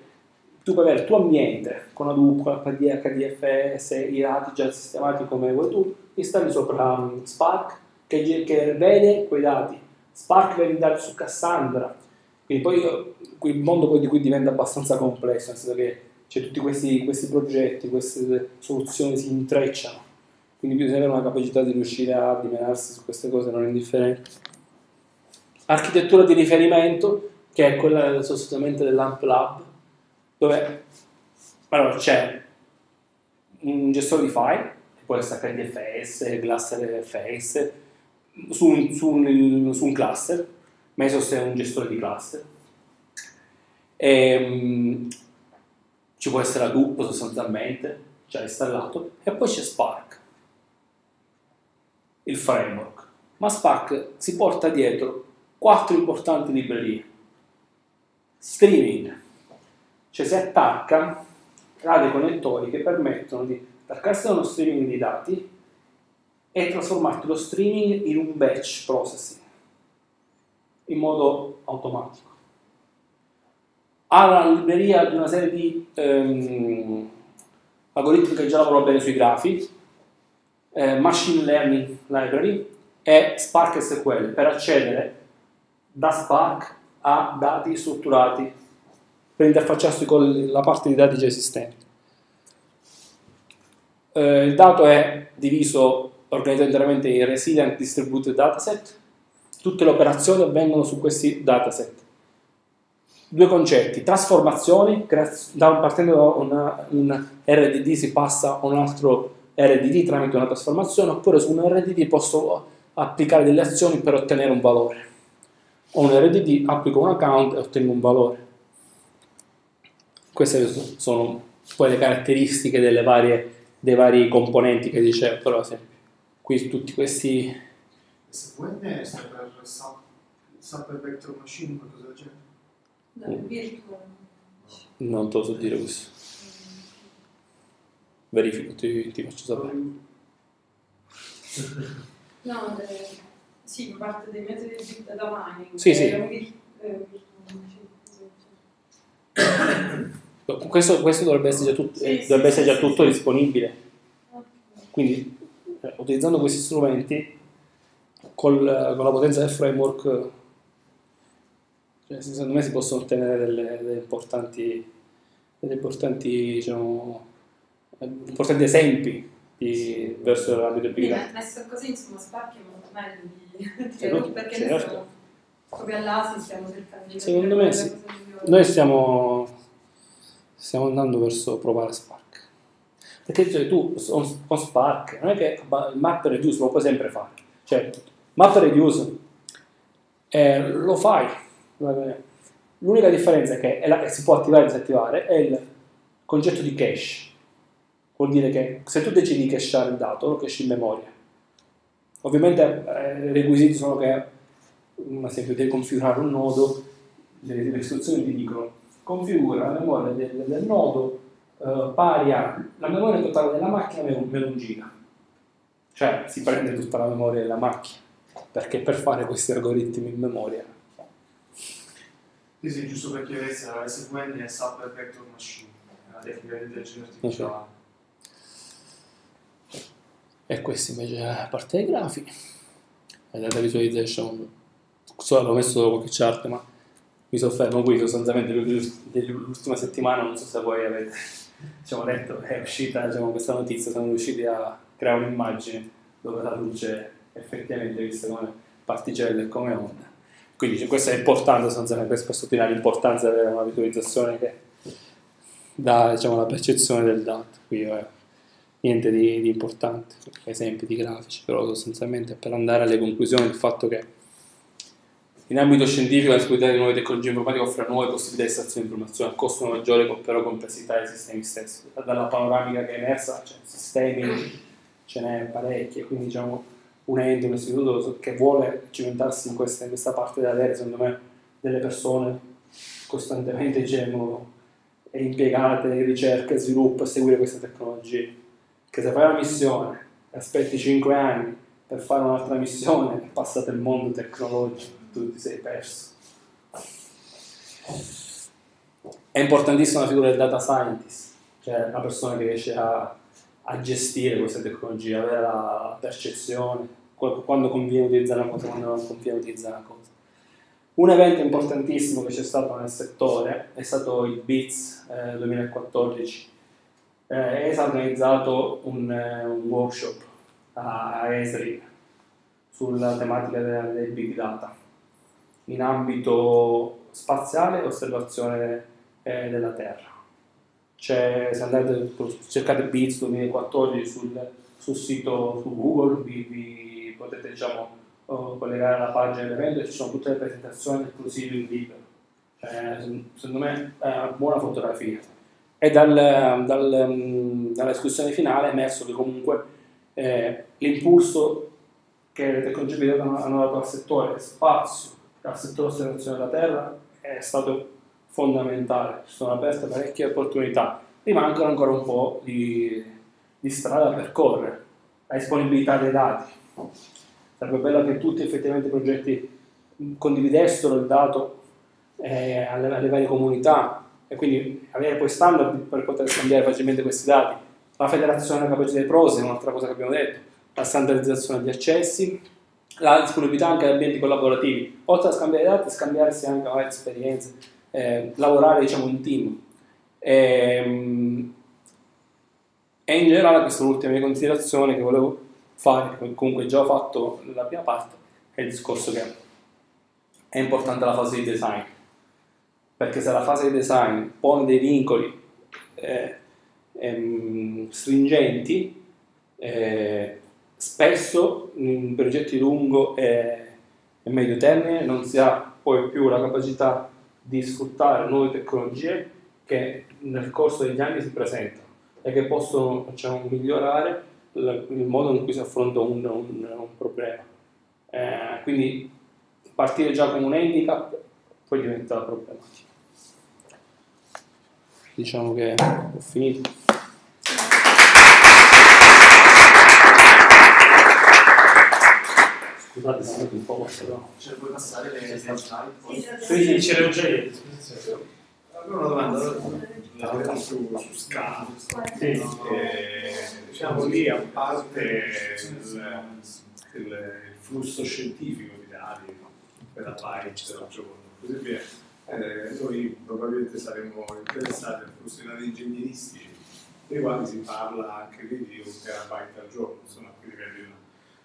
Speaker 2: tu puoi avere il tuo ambiente con Hadoop, HDF, HDFS, i dati già sistemati come vuoi tu, installi sopra um, Spark che, che, vede quei dati, Spark vede i dati su Cassandra, quindi poi il mondo poi di cui diventa abbastanza complesso, nel senso che cioè, tutti questi, questi progetti, queste soluzioni si intrecciano, quindi bisogna avere una capacità di riuscire a dimenarsi su queste cose non indifferenti architettura di riferimento, che è quella sostanzialmente dell'AMP Lab, dove allora, c'è un gestore di file, che può essere HDFS, Cluster FS, su un, su, un, su un cluster, Mesos è un gestore di cluster, e, um, ci può essere Hadoop sostanzialmente, già installato, e poi c'è Spark, il framework. Ma Spark si porta dietro quattro importanti librerie. Streaming, cioè si attacca a dei connettori che permettono di attaccarsi a uno streaming di dati e trasformarti lo streaming in un batch processing in modo automatico. Ha una libreria di una serie di ehm, algoritmi che già lavorano bene sui grafi, eh, Machine Learning Library e Spark SQL per accedere da Spark a dati strutturati per interfacciarsi con la parte di dati già esistenti. Eh, il dato è diviso, organizzato interamente in resilient distributed dataset, tutte le operazioni avvengono su questi dataset. Due concetti, trasformazioni, partendo da una, un RDD si passa a un altro RDD tramite una trasformazione, oppure su un RDD posso applicare delle azioni per ottenere un valore. Ho un RDD, applico un account e ottengo un valore. Queste sono poi le caratteristiche varie, dei vari componenti che dicevo, però esempio, qui tutti questi...
Speaker 5: SVN sta per SAP Vector Machine, qualcosa del genere?
Speaker 6: Virtual.
Speaker 2: Non te lo so dire questo. Verifico, ti, ti faccio sapere.
Speaker 6: No, de, sì, parte dei metodi di big data mining.
Speaker 2: Sì, sì.
Speaker 6: Un eh,
Speaker 2: Questo, questo dovrebbe essere già, tutto,
Speaker 6: Sì,
Speaker 2: eh,
Speaker 6: sì,
Speaker 2: dovrebbe essere
Speaker 6: sì,
Speaker 2: già
Speaker 6: sì,
Speaker 2: tutto
Speaker 6: sì.
Speaker 2: disponibile. Quindi, eh, utilizzando questi strumenti, col- con la potenza del framework, cioè, secondo me si possono ottenere delle, delle importanti, delle importanti, diciamo, importanti esempi di- verso l'ambito
Speaker 6: Quindi
Speaker 2: data.
Speaker 6: messo così, insomma, Spark è molto meglio di...
Speaker 2: Certo,
Speaker 6: perché
Speaker 2: certo.
Speaker 6: noi siamo proprio all'ASI stiamo cercando di
Speaker 2: Secondo me sì. Noi stiamo, stiamo andando verso provare Spark. Perché cioè, tu con Spark non è che il map reduce lo puoi sempre fare. Cioè, map reduce eh, lo fai. L'unica differenza è che è la- si può attivare e disattivare è il concetto di cache. Vuol dire che se tu decidi di cacheare il dato, lo cache in memoria. Ovviamente eh, i requisiti sono che, un esempio, devi configurare un nodo, le, le istruzioni ti dicono configura la memoria del, del nodo eh, pari a la memoria totale della macchina meno un giga. Cioè si prende tutta la memoria della macchina, perché per fare questi algoritmi in memoria.
Speaker 5: Sì, sì, giusto per chiarezza, la SVN è SAP Vector Machine, è la tecnica di intelligenza artificiale.
Speaker 2: E questi invece a parte dei grafi, la data visualization, so avevo messo solo qualche chart, ma mi soffermo qui sostanzialmente dell'ultima settimana, non so se voi avete diciamo, letto, è uscita diciamo, questa notizia, siamo riusciti a creare un'immagine dove la luce è effettivamente vista come particelle e come onda. Quindi questo è importante sostanzialmente per sottolineare l'importanza di avere una visualizzazione che dà diciamo, la percezione del dato. Qui, eh, niente di, di importante, esempi di grafici, però sostanzialmente per andare alle conclusioni del fatto che in ambito scientifico la disponibilità di nuove tecnologie informatiche offre nuove possibilità di estrazione di informazione a costo maggiore però complessità dei sistemi stessi. Dalla panoramica che è emersa, cioè, sistemi ce n'è parecchie, quindi diciamo un ente, un istituto che vuole cimentarsi in questa, in questa parte dell'avere, secondo me, delle persone costantemente diciamo, impiegate in ricerca e sviluppo a seguire queste tecnologie. Che se fai una missione e aspetti 5 anni per fare un'altra missione, è passato il mondo tecnologico, tu ti sei perso. È importantissima la figura del data scientist, cioè la persona che riesce a, a gestire queste tecnologie, avere la percezione, quando conviene utilizzare una cosa, quando non conviene utilizzare una cosa. Un evento importantissimo che c'è stato nel settore è stato il BITS eh, 2014. Eh, ESA ha organizzato un, eh, un workshop a, a Esri sulla tematica de- del big data in ambito spaziale e osservazione eh, della Terra. C'è, se andate, cercate BITS 2014 sul, sul sito su Google, vi, vi potete diciamo, eh, collegare alla pagina dell'evento ci sono tutte le presentazioni inclusive in libero. Cioè, secondo me è una buona fotografia. E dal, dal, dalla discussione finale è emerso che comunque eh, l'impulso che le tecnologie hanno dato al settore spazio, al settore osservazione della Terra è stato fondamentale, ci sono aperte parecchie opportunità, rimangono ancora un po' di, di strada da percorrere, la disponibilità dei dati. Sarebbe bello che tutti effettivamente i progetti condividessero il dato eh, alle, alle varie comunità e quindi avere poi standard per poter scambiare facilmente questi dati. La federazione della capacità dei prosi è un'altra cosa che abbiamo detto, la standardizzazione degli accessi, la disponibilità anche agli ambienti collaborativi, oltre a scambiare dati, scambiarsi anche magari esperienze eh, lavorare diciamo in team. E, e in generale questa è l'ultima mia considerazione che volevo fare, comunque già ho fatto la prima parte, è il discorso che è importante la fase di design, perché se la fase di design pone dei vincoli eh, ehm, stringenti, eh, spesso in progetti lungo e, e medio termine non si ha poi più la capacità di sfruttare nuove tecnologie che nel corso degli anni si presentano e che possono diciamo, migliorare il modo in cui si affronta un, un, un problema. Eh, quindi partire già con un handicap poi diventa problematico. Diciamo che ho finito. Scusate se un po' però.
Speaker 5: Cioè, puoi passare le slide?
Speaker 1: Sì, sì, c'era già disposizione.
Speaker 7: Allora una domanda, lavoriamo su, su Scala.
Speaker 1: Sì.
Speaker 7: Diciamo lì, a parte il, il- il flusso scientifico di dati, petabyte al giorno, così via, eh, noi probabilmente saremmo interessati al flusso di dati ingegneristici, dei quali si parla anche lì di un terabyte al giorno, insomma, a quei livelli.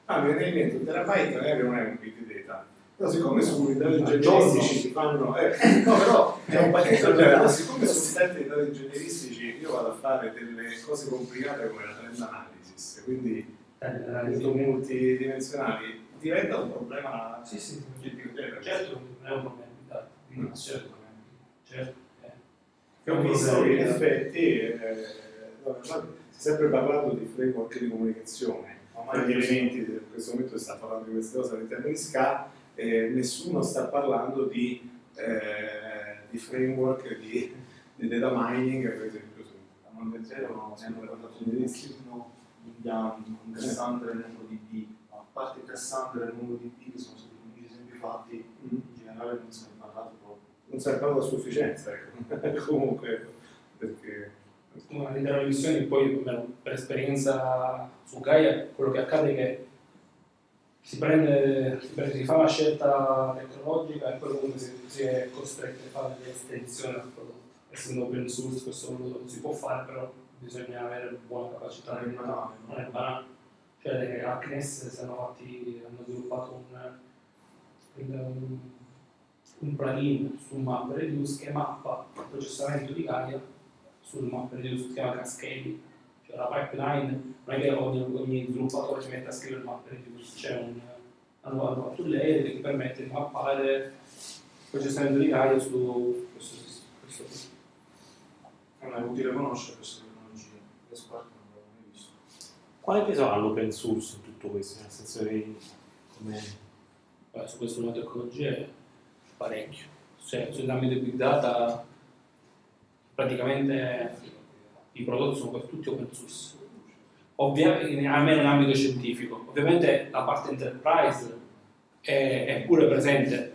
Speaker 7: Ah, mi viene in mente, un terabyte magari non è un big data, però siccome sui dati ingegneristici si fanno... Eh, no, però è un pacchetto però siccome sono stati dati ingegneristici io vado a fare delle cose complicate come la trend analysis, quindi appunto multidimensionali, diventa un problema
Speaker 2: Sì, sì, certo, non è un problema di dati, quindi certo, certo. eh.
Speaker 7: Che ho visto che in effetti eh, no, si è sempre parlato di framework di comunicazione, ma gli elementi, in questo momento si sta parlando di queste cose all'interno di SCA, eh, nessuno sta parlando di, eh, di framework di, di data mining, per esempio su
Speaker 5: Ma non se hanno parlato di indiano, un Cassandra e MongoDB, a parte Cassandra e MongoDB che sono stati gli esempi fatti, in generale non se ne è parlato proprio.
Speaker 7: non si è parlato a sufficienza, ecco. comunque, perché
Speaker 2: all'interno delle missioni poi per esperienza su Gaia quello che accade è che si prende, si, prende- si fa una scelta tecnologica e poi comunque si, si è costretti a fare l'estensione del prodotto. Essendo open source questo non si può fare, però bisogna avere buona capacità di
Speaker 5: no?
Speaker 2: non è banale. Cioè a CNES si hanno, fatti, hanno sviluppato un, un, un plugin su MapReduce che mappa il processamento di Gaia sul MapReduce che si chiama Cascade. La pipeline non è che ogni, ogni sviluppatore si mette a scrivere il MapReduce, c'è un hanno fatto un layer che permette di mappare processamento di Gaia su questo questo
Speaker 5: Non è utile conoscere queste tecnologie, le Spark non l'avevo mai visto.
Speaker 1: Quale peso ha l'open source in tutto questo? Nel senso che come...
Speaker 2: Beh, su queste nuove tecnologie parecchio. Cioè, sull'ambito di big data praticamente i prodotti sono tutti open source. Ovvia- in- almeno in ambito scientifico. Ovviamente la parte enterprise è, è pure presente.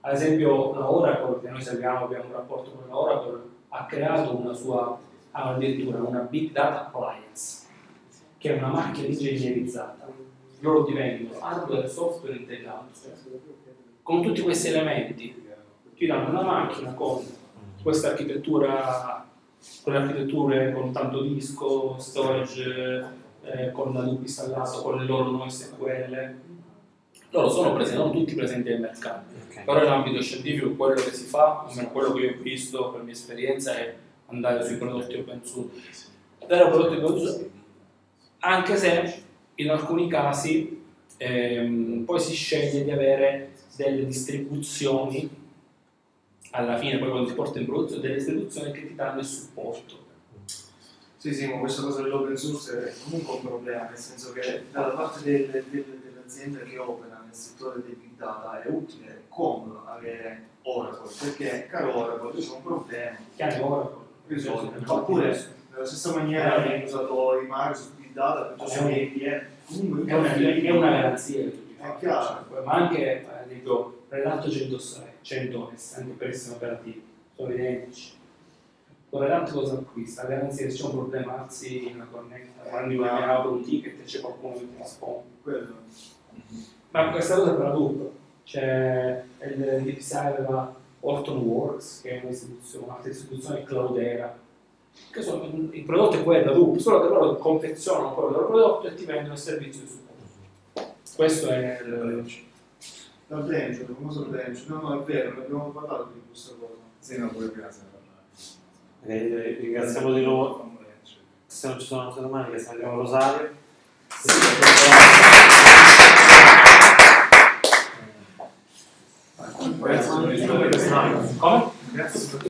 Speaker 2: Ad esempio la Oracle, che noi sappiamo, abbiamo un rapporto con la Oracle, ha creato una sua, addirittura una big data appliance, che è una macchina ingegnerizzata. Loro ti vendono hardware e software integrato. Con tutti questi elementi ti danno una macchina con questa architettura, con le architetture con tanto disco, storage, eh, con Hadoop installato, con le loro NoSQL. Loro sono presenti, non tutti presenti nel mercato. Però nell'ambito scientifico quello che si fa, almeno quello che io ho visto per mia esperienza, è andare sui prodotti open source. Dare prodotti open source, anche se in alcuni casi ehm, poi si sceglie di avere delle distribuzioni, alla fine poi quando si porta in produzione, delle distribuzioni che ti danno il supporto.
Speaker 5: Sì, sì, ma questa cosa dell'open source è comunque un problema, nel senso che dalla parte delle, delle aziende che operano nel settore dei big data è utile, è comodo avere Oracle, perché caro Oracle, io ho un problema,
Speaker 2: Chiami ora,
Speaker 5: risolvi, oppure nella stessa maniera che hai usato i Microsoft Big Data piuttosto che IBM, comunque
Speaker 2: è una, è una garanzia. ti
Speaker 5: È chiaro.
Speaker 2: ma anche ad esempio Relato 106, 100S, anche per essere operativi, sono identici. Con Relato cosa acquista? La garanzia se c'è un problema, alzi una connetta, quando io mi apro un ticket e c'è qualcuno che ti risponde. Ma questa cosa è per la DUP, cioè il DPSI aveva Horton Works, che è un'istituzione, un'altra istituzione Cloudera, che sono, il prodotto è quello, Loop, solo che loro confezionano poi il loro prodotto e ti vendono il servizio di supporto. Questo è il...
Speaker 5: La bench, il famoso bench, no no è vero, ne abbiamo parlato di questa cosa.
Speaker 7: Sì, no, pure prima se ne parlava.
Speaker 1: Eh, ringraziamo di nuovo.
Speaker 7: Famolencio.
Speaker 1: Se non ci sono altre domande, che salviamo Rosario.
Speaker 7: Grazie,
Speaker 2: Come?
Speaker 7: Grazie.